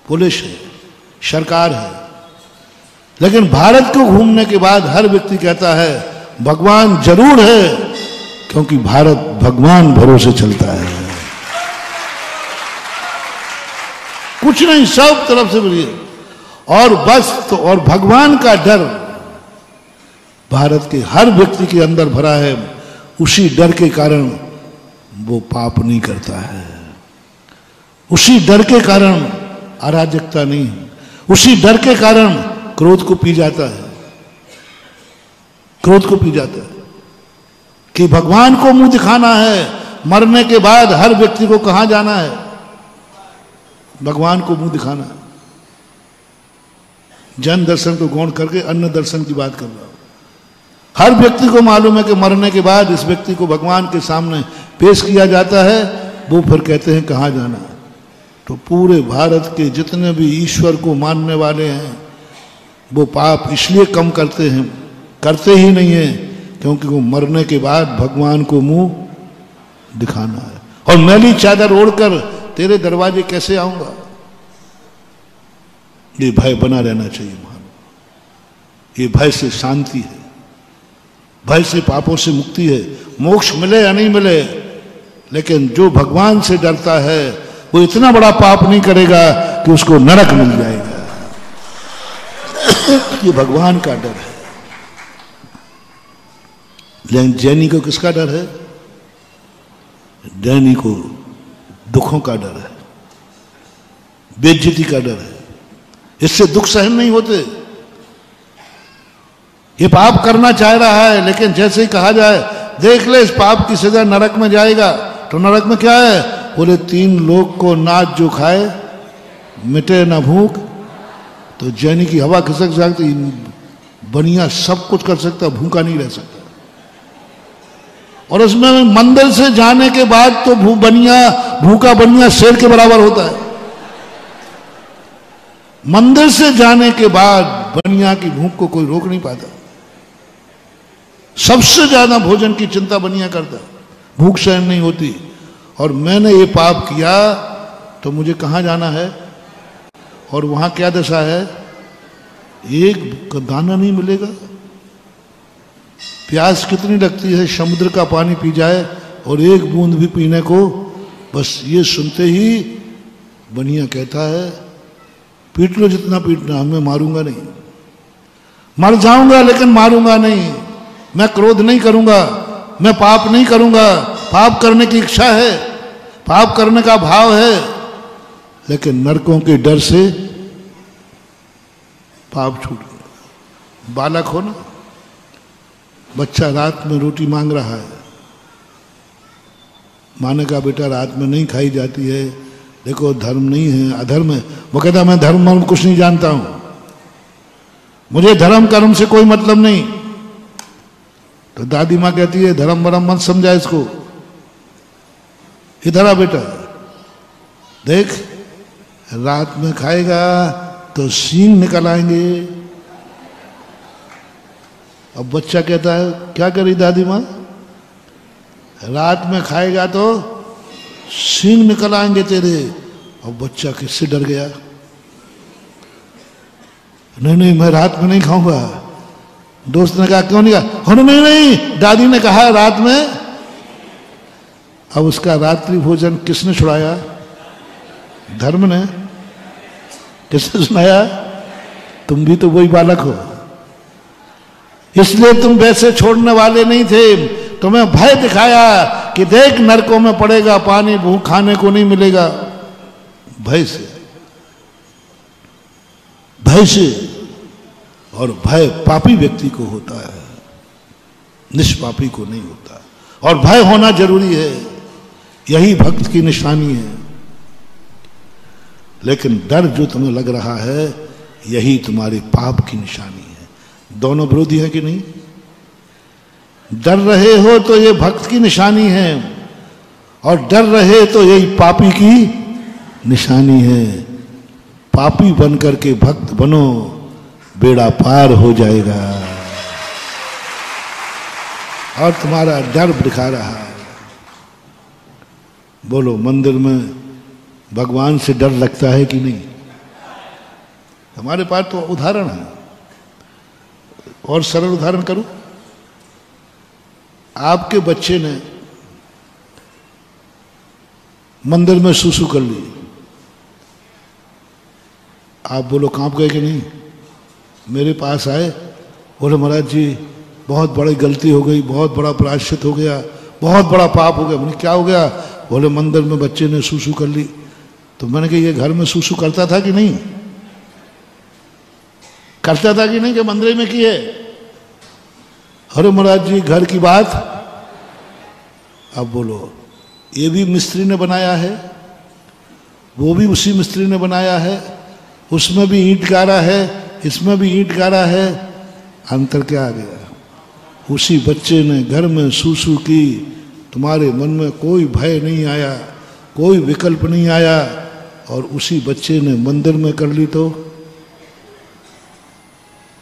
पुलिस है, सरकार है। लेकिन भारत को घूमने के बाद हर व्यक्ति कहता है, भगवान ज़रूर है, क्योंकि भारत भगवान भरोसे चलता है। कुछ नहीं, सब तरफ़ से बोलिए। और बस तो और भगवान का डर भारत के हर व्यक्ति के अंदर भरा है, उसी डर के कारण वो पाप नहीं करता है। उसी डर के कारण अराजकता नहीं, उसी डर के कारण क्रोध को पी जाता है। क्रोध को पी जाता है कि भगवान को मुँह दिखाना है, मरने के बाद हर व्यक्ति को कहा जाना है? भगवान को मुँह दिखाना है। जन दर्शन को गौण करके अन्य दर्शन की बात कर रहा हर व्यक्ति को मालूम है कि मरने के बाद इस व्यक्ति को भगवान के सामने पेश किया जाता है। वो फिर कहते हैं, कहाँ जाना तो पूरे भारत के जितने भी ईश्वर को मानने वाले हैं, वो पाप इसलिए कम करते हैं, करते ही नहीं है, क्योंकि वो मरने के बाद भगवान को मुँह दिखाना है। और मैली चादर ओढ़कर तेरे दरवाजे कैसे आऊँगा? ये भय बना रहना चाहिए मानो ये भय से शांति है। भय से पापों से मुक्ति है। मोक्ष मिले या नहीं मिले, लेकिन जो भगवान से डरता है, वो इतना बड़ा पाप नहीं करेगा कि उसको नरक मिल जाएगा। ये भगवान का डर है। लेकिन जैनी को किसका डर है? जैनी को दुखों का डर है। बेज्जती का डर है। इससे दुख सहन नहीं होते। ये पाप करना चाह रहा है, लेकिन जैसे ही कहा जाए, देख ले इस पाप की सजा नरक में जाएगा। तो नरक में क्या है? बोले, तीन लोग को नाच जो खाए, मिटे ना भूख तो जैनी की हवा खिसक सकती बनिया सब कुछ कर सकता, भूखा नहीं रह सकता। और उसमें मंदिर से जाने के बाद तो भू बनिया, भूखा बनिया शेर के बराबर होता है। मंदिर से जाने के बाद बनिया की भूख को कोई रोक नहीं पाता। सबसे ज़्यादा भोजन की चिंता बनिया करता भूख सहन नहीं होती। और मैंने ये पाप किया तो मुझे कहाँ जाना है? और वहाँ क्या दशा है? एक दाना नहीं मिलेगा। प्यास कितनी लगती है, समुद्र का पानी पी जाए और एक बूंद भी पीने को, बस ये सुनते ही बनिया कहता है, पीट लो जितना पीटना, हमें मारूँगा नहीं। मर जाऊँगा, लेकिन मारूँगा नहीं। मैं क्रोध नहीं करूँगा, मैं पाप नहीं करूँगा। पाप करने की इच्छा है, पाप करने का भाव है, लेकिन नरकों के डर से पाप छूट गया। बालक हो ना, बच्चा रात में रोटी मांग रहा है। माने का बेटा रात में नहीं खाई जाती है, देखो धर्म नहीं है, अधर्म है। वो कहता मैं धर्म वर्म कुछ नहीं जानता हूँ। मुझे धर्म, कर्म से कोई मतलब नहीं। तो दादी माँ कहती है, धर्म वरम मत समझा इसको। इधर आ बेटा। देख, रात में खाएगा तो सींग निकल आएँगे। अब बच्चा कहता है, क्या करी दादी माँ? रात में खाएगा तो सींग निकल आएँगे तेरे। अब बच्चा किससे डर गया? नहीं नहीं, मैं रात में नहीं खाऊँगा। दोस्त ने कहा, क्यों नहीं कहा? नहीं नहीं नहीं। दादी ने कहा, रात में। अब उसका रात्रि भोजन किसने छुड़ाया? धर्म ने। किसने सुनाया? तुम भी तो वही बालक हो। इसलिए तुम वैसे छोड़ने वाले नहीं थे। तुम्हें भय दिखाया कि देख नरकों में पड़ेगा, पानी भूख खाने को नहीं मिलेगा। भय से। भय से। और भय पापी व्यक्ति को होता है। निष्पापी को नहीं होता। और भय होना ज़रूरी है। यही भक्त की निशानी है। लेकिन डर जो तुम्हें लग रहा है, यही तुम्हारे पाप की निशानी है। दोनों विरोधी है कि नहीं? डर रहे हो तो ये भक्त की निशानी है। और डर रहे तो यही पापी की निशानी है। पापी बन करके भक्त बनो। बेड़ा पार हो जाएगा। और तुम्हारा डर दिखा रहा है। बोलो, मंदिर में भगवान से डर लगता है कि नहीं? हमारे पास तो उदाहरण है। और सरल उदाहरण करूँ? आपके बच्चे ने मंदिर में सुसु कर ली। आप बोलो, काँप गए कि नहीं? मेरे पास आए बोले महाराज जी, बहुत बड़ी गलती हो गई, बहुत बड़ा प्रायश्चित हो गया, बहुत बड़ा पाप हो गया। मैंने क्या हो गया? बोले, मंदिर में बच्चे ने सुसु कर ली। तो मैंने कहा, ये घर में सुसु करता था कि नहीं? करता था कि नहीं कि मंदिर में किए? अरे महाराज जी, घर की बात। अब बोलो, ये भी मिस्त्री ने बनाया है? वो भी उसी मिस्त्री ने बनाया है? उसमें भी ईंट गारा है? इसमें भी ईंट गारा है। अंतर क्या आ गया? उसी बच्चे ने घर में सूसू की। तुम्हारे मन में कोई भय नहीं आया, कोई विकल्प नहीं आया, और उसी बच्चे ने मंदिर में कर ली तो?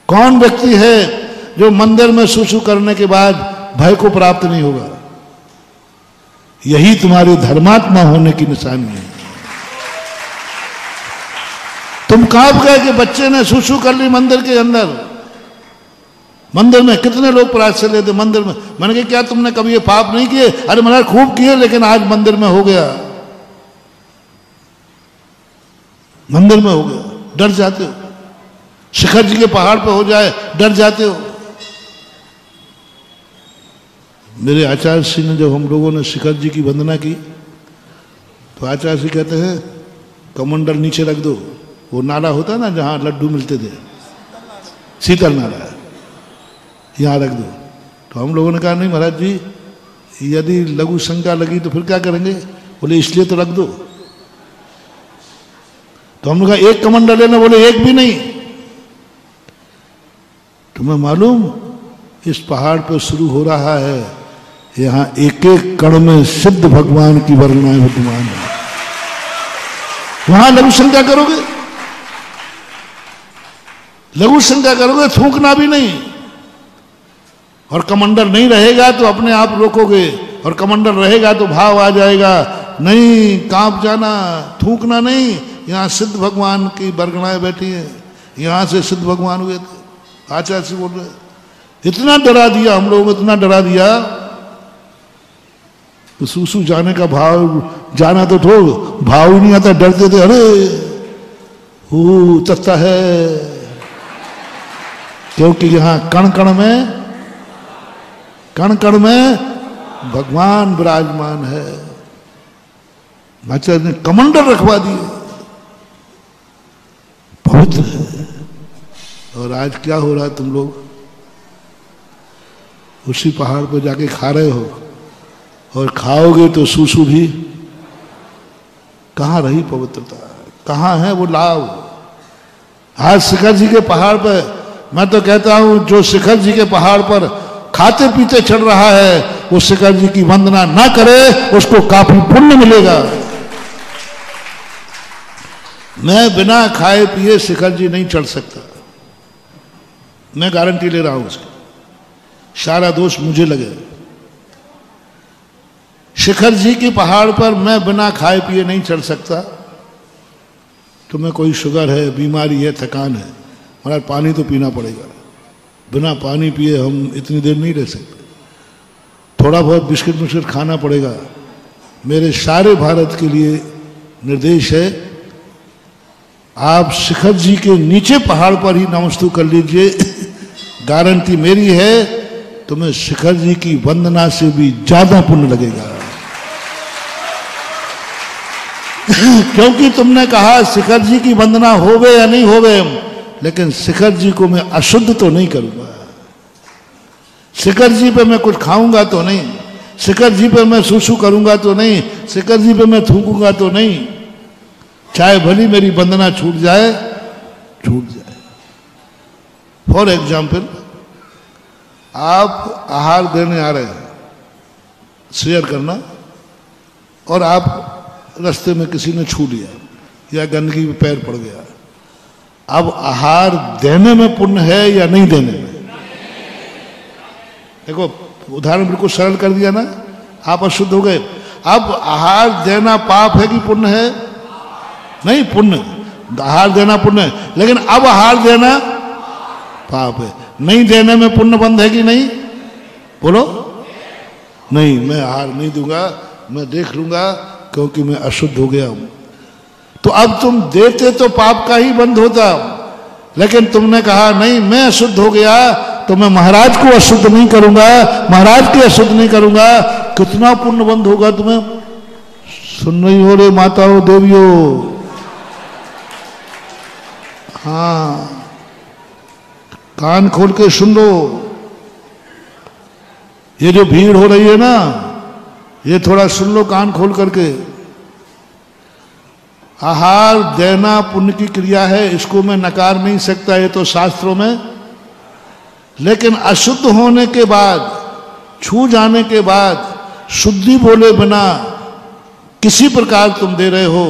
कौन व्यक्ति है जो मंदिर में सुसु करने के बाद भय को प्राप्त नहीं होगा? यही तुम्हारे धर्मात्मा होने की निशानी है। तुम काँप गए कि बच्चे ने सुसु कर ली मंदिर के अंदर। मंदिर में कितने लोग प्रार्थना लेते मंदिर में। मैंने कहा, क्या तुमने कभी ये पाप नहीं किए? अरे, महाराज, खूब किए, लेकिन आज मंदिर में हो गया। मंदिर में हो गया। डर जाते हो। शिखर जी के पहाड़ पे हो जाए, डर जाते हो। मेरे आचार्य सिंह ने जब हम लोगों ने शिखर जी की वंदना की तो आचार्य सिंह कहते हैं, कमंडल नीचे रख दो। वो नाला होता ना जहाँ लड्डू मिलते थे? शीतल नाला। यहाँ रख दो। तो हम लोगों ने कहा, नहीं महाराज जी, यदि लघु शंका लगी तो फिर क्या करेंगे? बोले, इसलिए तो रख दो। तो हमने कहा, एक कमंडल लेना। बोले, एक भी नहीं। तुम्हें मालूम, इस पहाड़ पर शुरू हो रहा है। यहाँ एक एक कण में सिद्ध भगवान की वर्णाएँ विद्यमान है। वहाँ लघु शंका करोगे? लघु शंका करोगे, थूकना भी नहीं। और कमंडल नहीं रहेगा तो अपने आप रोकोगे, और कमंडल रहेगा तो भाव आ जाएगा। नहीं, काँप जाना, थूकना नहीं। यहाँ सिद्ध भगवान की बरगणाएँ बैठी है। यहाँ से सिद्ध भगवान हुए थे। आचार्य से बोल रहे इतना डरा दिया हम लोगों को इतना डरा दिया। तो सूसू जाने का भाव, जाना तो ठोक भाव ही नहीं आता, डरते थे, अरे, हो, तत्ता है। क्योंकि यहाँ कण कण में कण कण में भगवान विराजमान है। ने कमंडल रखवा दिए। पवित्र है। और आज क्या हो रहा है तुम लोग? उसी पहाड़ पर जाके खा रहे हो। और खाओगे तो सूसू भी। कहाँ रही पवित्रता? कहाँ है वो लाभ आज शिखर जी के पहाड़ पर मैं तो कहता हूँ, जो शिखर जी के पहाड़ पर खाते पीते चढ़ रहा है, वो शिखर जी की वंदना ना करे, उसको काफ़ी पुण्य मिलेगा। मैं बिना खाए पिए शिखर जी नहीं चढ़ सकता। मैं गारंटी ले रहा हूँ उसकी। सारा दोष मुझे लगे। शिखर जी की पहाड़ पर मैं बिना खाए पिए नहीं चढ़ सकता। तुम्हें कोई शुगर है, बीमारी है, थकान है हमारा पानी तो पीना पड़ेगा। बिना पानी पिए हम इतनी देर नहीं रह सकते। थोड़ा बहुत बिस्किट बिस्किट खाना पड़ेगा। मेरे सारे भारत के लिए निर्देश है, आप शिखर जी के नीचे पहाड़ पर ही नमस्तु कर लीजिए। गारंटी मेरी है, तुम्हें शिखर जी की वंदना से भी ज़्यादा पुण्य लगेगा। क्योंकि तुमने कहा शिखर जी की वंदना होवे या नहीं होवे लेकिन शिखर जी को मैं अशुद्ध तो नहीं करूँगा। शिखर जी पे मैं कुछ खाऊँगा तो नहीं। शिखर जी पे मैं सुसु करूँगा तो नहीं। शिखर जी पे मैं थूकूँगा तो नहीं। चाहे भली मेरी वंदना छूट जाए छूट जाए। फॉर एग्ज़ाम्पल आप आहार देने आ रहे हैं शेयर करना, और आप रास्ते में किसी ने छू लिया, या गंदगी में पैर पड़ गया। अब आहार देने में पुण्य है या नहीं देने में? देखो, उदाहरण बिल्कुल सरल कर दिया ना? आप अशुद्ध हो गए। अब आहार देना पाप है कि पुण्य है? नहीं, पुण्य। आहार देना पुण्य है। लेकिन अब आहार देना पाप है। नहीं देने में पुण्य बंद है कि नहीं? बोलो। नहीं, मैं आहार नहीं दूँगा, मैं देख लूँगा, क्योंकि मैं अशुद्ध हो गया हूँ। तो अब तुम देते तो पाप का ही बंद होता। लेकिन तुमने कहा, नहीं, मैं अशुद्ध हो गया तो मैं महाराज को अशुद्ध नहीं करूँगा, महाराज की अशुद्ध नहीं करूँगा। कितना पुण्य बंद होगा तुम्हें? सुन रही हो रे माताओं, देवियों? हाँ। कान खोल के सुन लो। ये जो भीड़ हो रही है ना, ये थोड़ा सुन लो कान खोल करके। आहार देना पुण्य की क्रिया है, इसको मैं नकार नहीं सकता, ये तो शास्त्रों में। लेकिन अशुद्ध होने के बाद, छू जाने के बाद, शुद्धि बोले बिना किसी प्रकार तुम दे रहे हो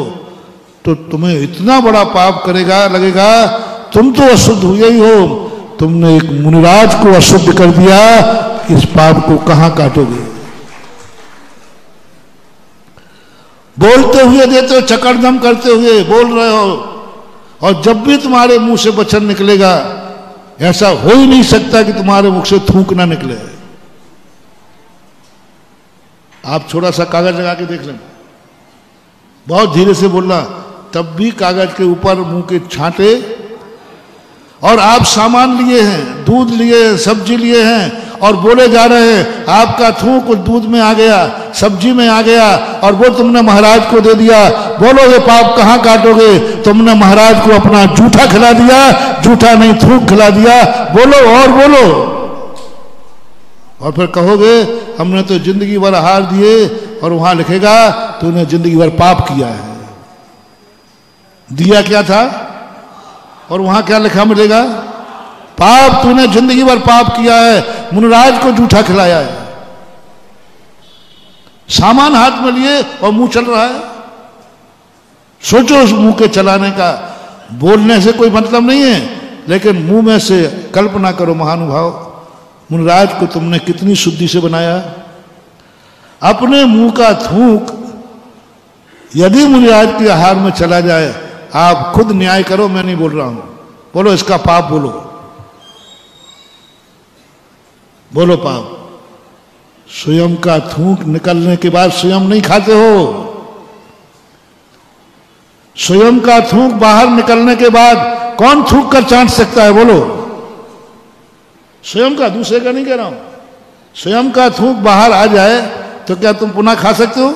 तो तुम्हें इतना बड़ा पाप करेगा, लगेगा, तुम तो अशुद्ध हुए ही हो। तुमने एक मुनिराज को अशुद्ध कर दिया, इस पाप को कहाँ काटोगे? बोलते हुए देते हो चकड़दम करते हुए बोल रहे हो। और जब भी तुम्हारे मुँह से वचन निकलेगा, ऐसा हो ही नहीं सकता कि तुम्हारे मुख से थूक ना निकले। आप थोड़ा सा कागज़ लगा के देख लेना बहुत धीरे से बोलना, तब भी कागज़ के ऊपर मुँह के छांटे, और आप सामान लिए हैं, दूध लिए हैं, सब्ज़ी लिए हैं और बोले जा रहे हैं, आपका थूक दूध में आ गया, सब्ज़ी में आ गया, और वो तुमने महाराज को दे दिया। बोलो, ये पाप कहाँ काटोगे? तुमने महाराज को अपना जूठा खिला दिया, जूठा नहीं, थूक खिला दिया। बोलो, और बोलो। और फिर कहोगे, हमने तो ज़िंदगी भर हार दिए, और वहाँ लिखेगा, तूने ज़िंदगी भर पाप किया है। दिया क्या था? और वहाँ क्या लिखा मिलेगा? पाप तूने ज़िंदगी भर पाप किया है, मुनराज को जूठा खिलाया है। सामान हाथ में लिए और मुँह चल रहा है। सोचो उस मुँह के चलाने का। बोलने से कोई मतलब नहीं है, लेकिन मुँह में से कल्पना करो महानुभाव, मुनराज को तुमने कितनी शुद्धि से बनाया। अपने मुँह का थूक यदि मुनिराज के आहार में चला जाए, आप खुद न्याय करो, मैं नहीं बोल रहा हूँ। बोलो, इसका पाप बोलो। बोलो पाप स्वयं का थूक निकलने के बाद स्वयं नहीं खाते हो? स्वयं का थूक बाहर निकलने के बाद कौन थूक कर चाट सकता है? बोलो। स्वयं का, दूसरे का नहीं कह रहा हूँ। स्वयं का थूक बाहर आ जाए तो क्या तुम पुनः खा सकते हो?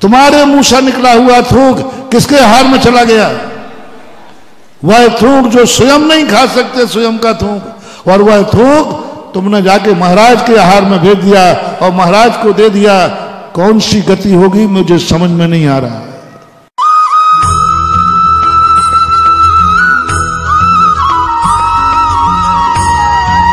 तुम्हारे मुँह से निकला हुआ थूक किसके हार में चला गया? वह थूक जो स्वयं नहीं खा सकते स्वयं का थूक। और वह थूक तुमने जाके महाराज के आहार में भेज दिया और महाराज को दे दिया, कौन सी गति होगी मुझे समझ में नहीं आ रहा।